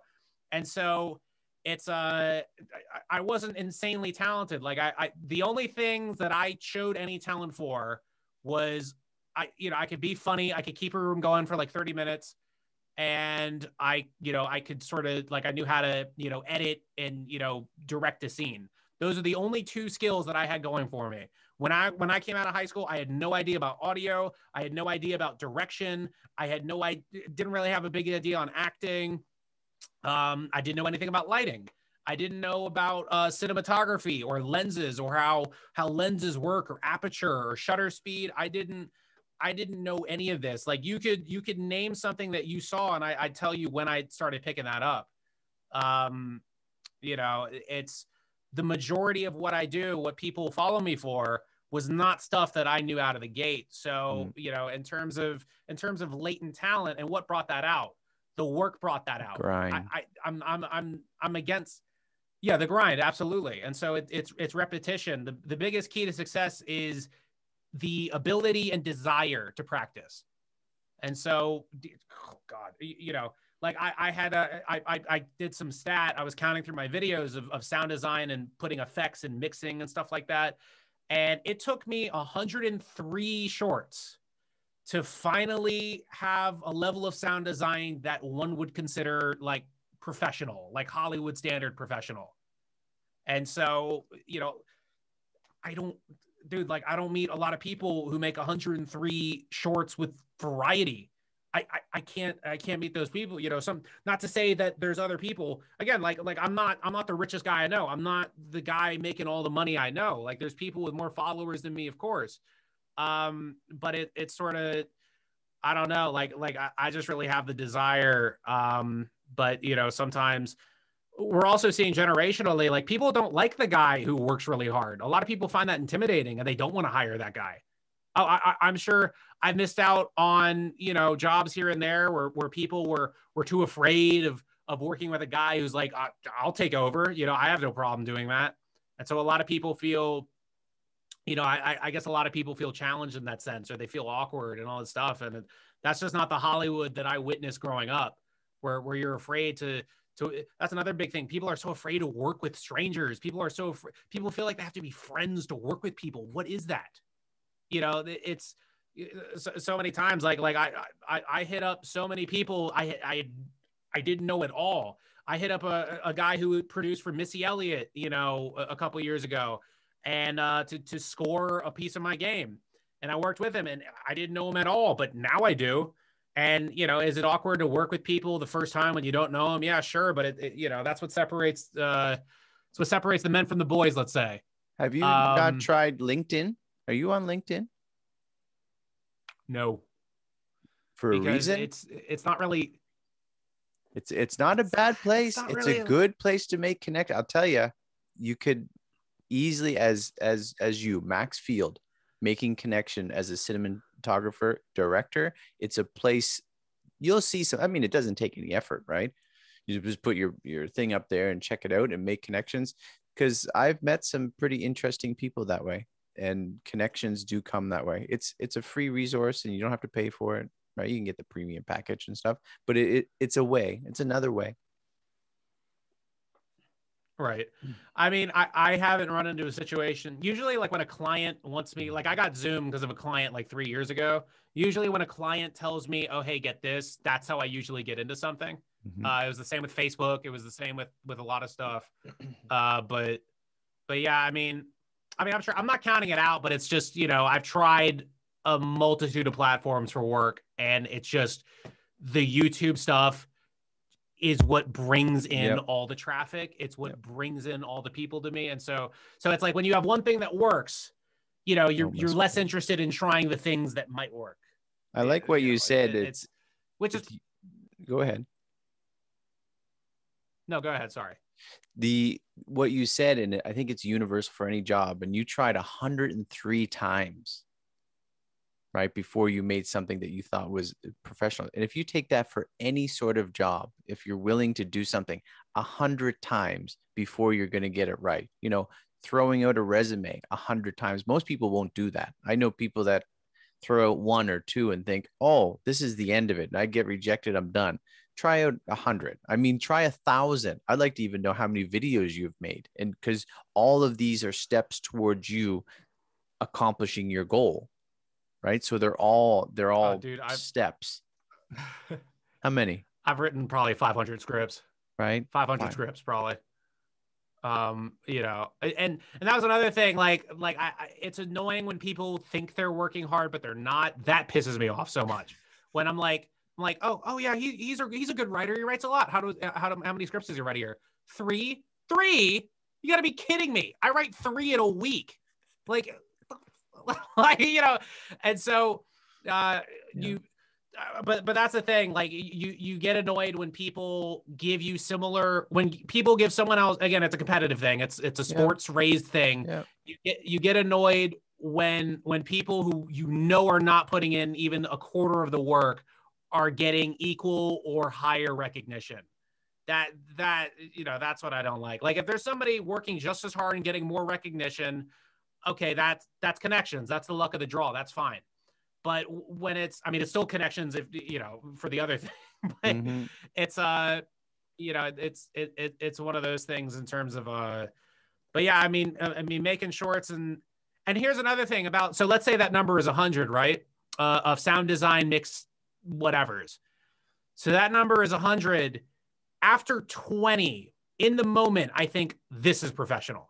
And so it's uh I wasn't insanely talented. Like I, I the only things that I showed any talent for was I you know I could be funny. I could keep a room going for like 30 minutes and I you know I could sort of like I knew how to you know edit and you know direct a scene. Those are the only two skills that I had going for me. When I when I came out of high school, I had no idea about audio. I had no idea about direction. I had no I didn't really have a big idea on acting. Um, I didn't know anything about lighting. I didn't know about uh, cinematography or lenses or how how lenses work or aperture or shutter speed. I didn't I didn't know any of this. Like you could you could name something that you saw, and I, I'd tell you when I started picking that up. Um, you know, it's the majority of what I do, what people follow me for, was not stuff that I knew out of the gate. So, mm. you know, in terms of in terms of latent talent and what brought that out, the work brought that out. Grind. I, I, I'm I'm I'm I'm against. Yeah, the grind, absolutely. And so it, it's it's repetition. The the biggest key to success is the ability and desire to practice. And so, oh God, you know, like I, I had a, I, I, I did some stat. I was counting through my videos of, of sound design and putting effects and mixing and stuff like that. And it took me 103 shorts to finally have a level of sound design that one would consider like professional, like Hollywood standard professional. And so, you know, I don't, dude, like I don't meet a lot of people who make 103 shorts with variety. I, I, I can't I can't meet those people. You know, some not to say that there's other people. Again, like like I'm not I'm not the richest guy I know. I'm not the guy making all the money I know. Like there's people with more followers than me, of course. Um, but it it's sort of I don't know, like like I, I just really have the desire. Um, but you know, sometimes we're also seeing generationally, like people don't like the guy who works really hard. A lot of people find that intimidating and they don't want to hire that guy. Oh, I, I'm sure I've missed out on you know jobs here and there where where people were were too afraid of of working with a guy who's like I'll take over. You know, I have no problem doing that. And so a lot of people feel you know, I, I guess a lot of people feel challenged in that sense, or they feel awkward and all this stuff, and that's just not the Hollywood that I witnessed growing up, where where you're afraid to. To, that's another big thing. People are so afraid to work with strangers. People are so people feel like they have to be friends to work with people. What is that? You know, it's uh, so, so many times. Like like I, I I hit up so many people I I I didn't know at all. I hit up a, a guy who produced for Missy Elliott, you know, a, a couple years ago and uh, to to score a piece of my game. And I worked with him, and I didn't know him at all, but now I do. And you know, is it awkward to work with people the first time when you don't know them? Yeah, sure, but it, it you know that's what separates uh, it's what separates the men from the boys. Let's say. Have you um, not tried LinkedIn? Are you on LinkedIn? No. For a reason? It's it's not really. It's it's not a bad place. It's, it's really a good place to make connect. I'll tell you, you could easily as as as you max field making connection as a cinematographer director it's a place you'll see some i mean it doesn't take any effort right? You just put your your thing up there and check it out and make connections because i've met some pretty interesting people that way and connections do come that way. It's it's a free resource and you don't have to pay for it right? You can get the premium package and stuff but it, it it's a way it's another way Right. Hmm. I mean, I, I haven't run into a situation. Usually, like when a client wants me, like I got Zoom because of a client like three years ago. Usually, when a client tells me, "Oh, hey, get this," that's how I usually get into something. Mm-hmm. Uh, it was the same with Facebook. It was the same with with a lot of stuff. Uh, but but yeah, I mean, I mean, I'm sure I'm not counting it out, but it's just you know I've tried a multitude of platforms for work, and it's just the YouTube stuff is what brings in yep. all the traffic. It's what yep. brings in all the people to me. And so, so it's like when you have one thing that works, you know, you're oh, you're less interested in trying the things that might work. I like what you, you know, said. It, it's, it's, which is. Go ahead. No, go ahead. Sorry. The what you said, and I think it's universal for any job. And you tried 103 times right before you made something that you thought was uh, professional. And if you take that for any sort of job if you're willing to do something a hundred times before you're going to get it right you know throwing out a resume a hundred times most people won't do that. I know people that throw out one or two and think oh this is the end of it and i get rejected i'm done. Try out a hundred. I mean try a thousand. I'd like to even know how many videos you've made and because all of these are steps towards you accomplishing your goal right? So they're all they're all dude, steps. How many? I've written probably 500 scripts. Right. 500 Fine. scripts probably. Um, you know, and and that was another thing. Like like I, I, it's annoying when people think they're working hard but they're not. That pisses me off so much. When I'm like I'm like oh oh yeah he, he's a he's a good writer. He writes a lot. How do how do how many scripts does he write here? Three three. You got to be kidding me. I write three in a week. Like like you know, and so uh, yeah. you. Uh, but but that's the thing like you you get annoyed when people give you similar when people give someone else again it's a competitive thing it's it's a sports yeah. raised thing yeah. you get you get annoyed when when people who you know are not putting in even a quarter of the work are getting equal or higher recognition that that you know that's what i don't like like if there's somebody working just as hard and getting more recognition okay, that's that's connections. That's the luck of the draw. That's fine. But when it's, I mean, it's still connections. If you know, for the other thing, but mm-hmm. it's uh, you know, it's it, it it's one of those things in terms of uh, but yeah, I mean, uh, I mean, making shorts and and here's another thing about. So let's say that number is a hundred, right? Uh, of sound design mix, whatever's. So that number is a hundred. After twenty, in the moment, I think this is professional.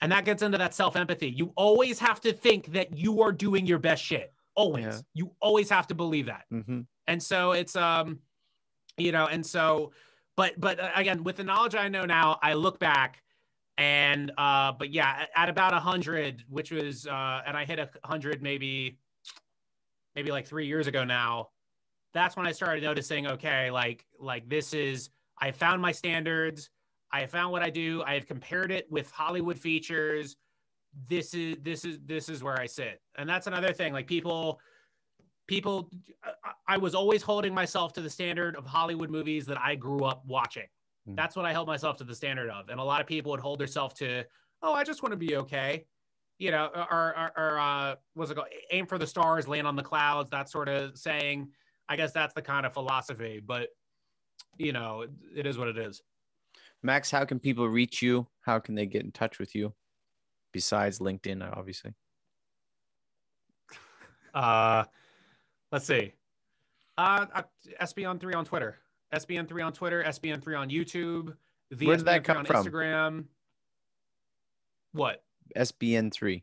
And that gets into that self empathy. You always have to think that you are doing your best shit. Always. Yeah. You always have to believe that. Mm-hmm. And so it's, um, you know, and so, but, but uh, again, with the knowledge I know now, I look back and, uh, but yeah, at about a hundred, which was, uh, and I hit a hundred maybe, maybe like three years ago now. That's when I started noticing, okay, like, like this is, I found my standards I have found what I do. I have compared it with Hollywood features. This is this is this is where I sit. And that's another thing. Like people people I was always holding myself to the standard of Hollywood movies that I grew up watching. Mm. That's what I held myself to the standard of. And a lot of people would hold themselves to, "Oh, I just want to be okay." you know, or, or, or uh, what's it called? Aim for the stars, land on the clouds, that sort of saying. I guess that's the kind of philosophy, but you know, it, it is what it is. Max, how can people reach you? How can they get in touch with you? Besides LinkedIn, obviously. Uh, let's see. Uh, uh SBN3 on Twitter. SBN3 on Twitter. SBN3 on YouTube. The Where did that come on from? Instagram. What? SBN3.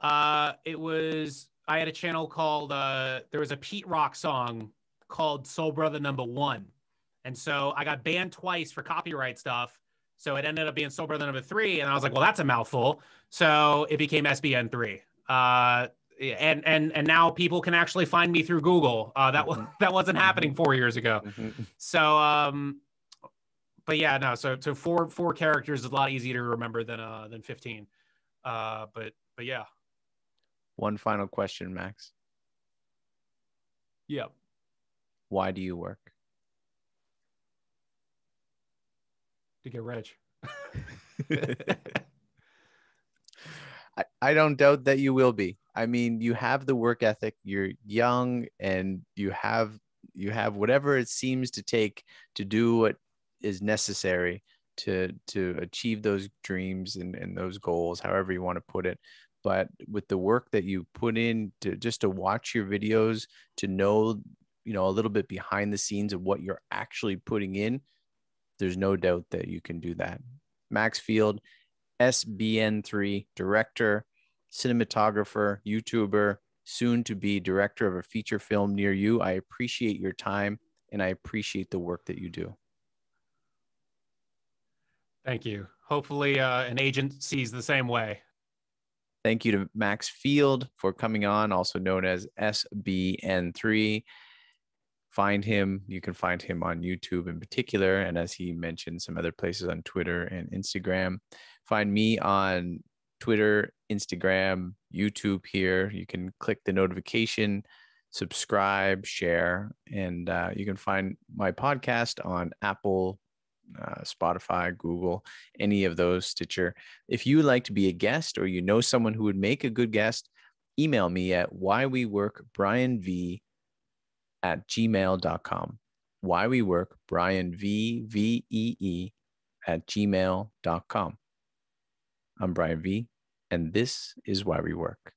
Uh, it was. I had a channel called. Uh, there was a Pete Rock song called Soul Brother Number One, and so I got banned twice for copyright stuff. So it ended up being Soul Brother Number Three, and I was like, well, that's a mouthful. So it became SBN Three. Uh, and and and now people can actually find me through Google. Uh, that was mm-hmm. that wasn't happening four years ago. Mm-hmm. So um, but yeah, no. So so four four characters is a lot easier to remember than uh than fifteen. Uh, but but yeah. One final question, Max. Yep. Why do you work? To get rich. I, I don't doubt that you will be. I mean, you have the work ethic, you're young and you have you have whatever it seems to take to do what is necessary to to achieve those dreams and, and those goals, however you want to put it. But with the work that you put in to just to watch your videos, to know, you know, a little bit behind the scenes of what you're actually putting in, there's no doubt that you can do that. Max Field, SBN3 director, cinematographer, YouTuber, soon to be director of a feature film near you. I appreciate your time and I appreciate the work that you do. Thank you. Hopefully, uh, an agent sees the same way. Thank you to Max Field for coming on, also known as SBN3. Find him. You can find him on YouTube in particular. And as he mentioned, some other places on Twitter and Instagram. Find me on Twitter, Instagram, YouTube here. You can click the notification, subscribe, share, and uh, you can find my podcast on Apple, uh, Spotify, Google, any of those, Stitcher. If you would like to be a guest or you know someone who would make a good guest, email me at whyweworkbrianvee at gmail.com. Why we work, Brian Vee V E E at gmail.com. I'm Brian Vee, and this is why we work.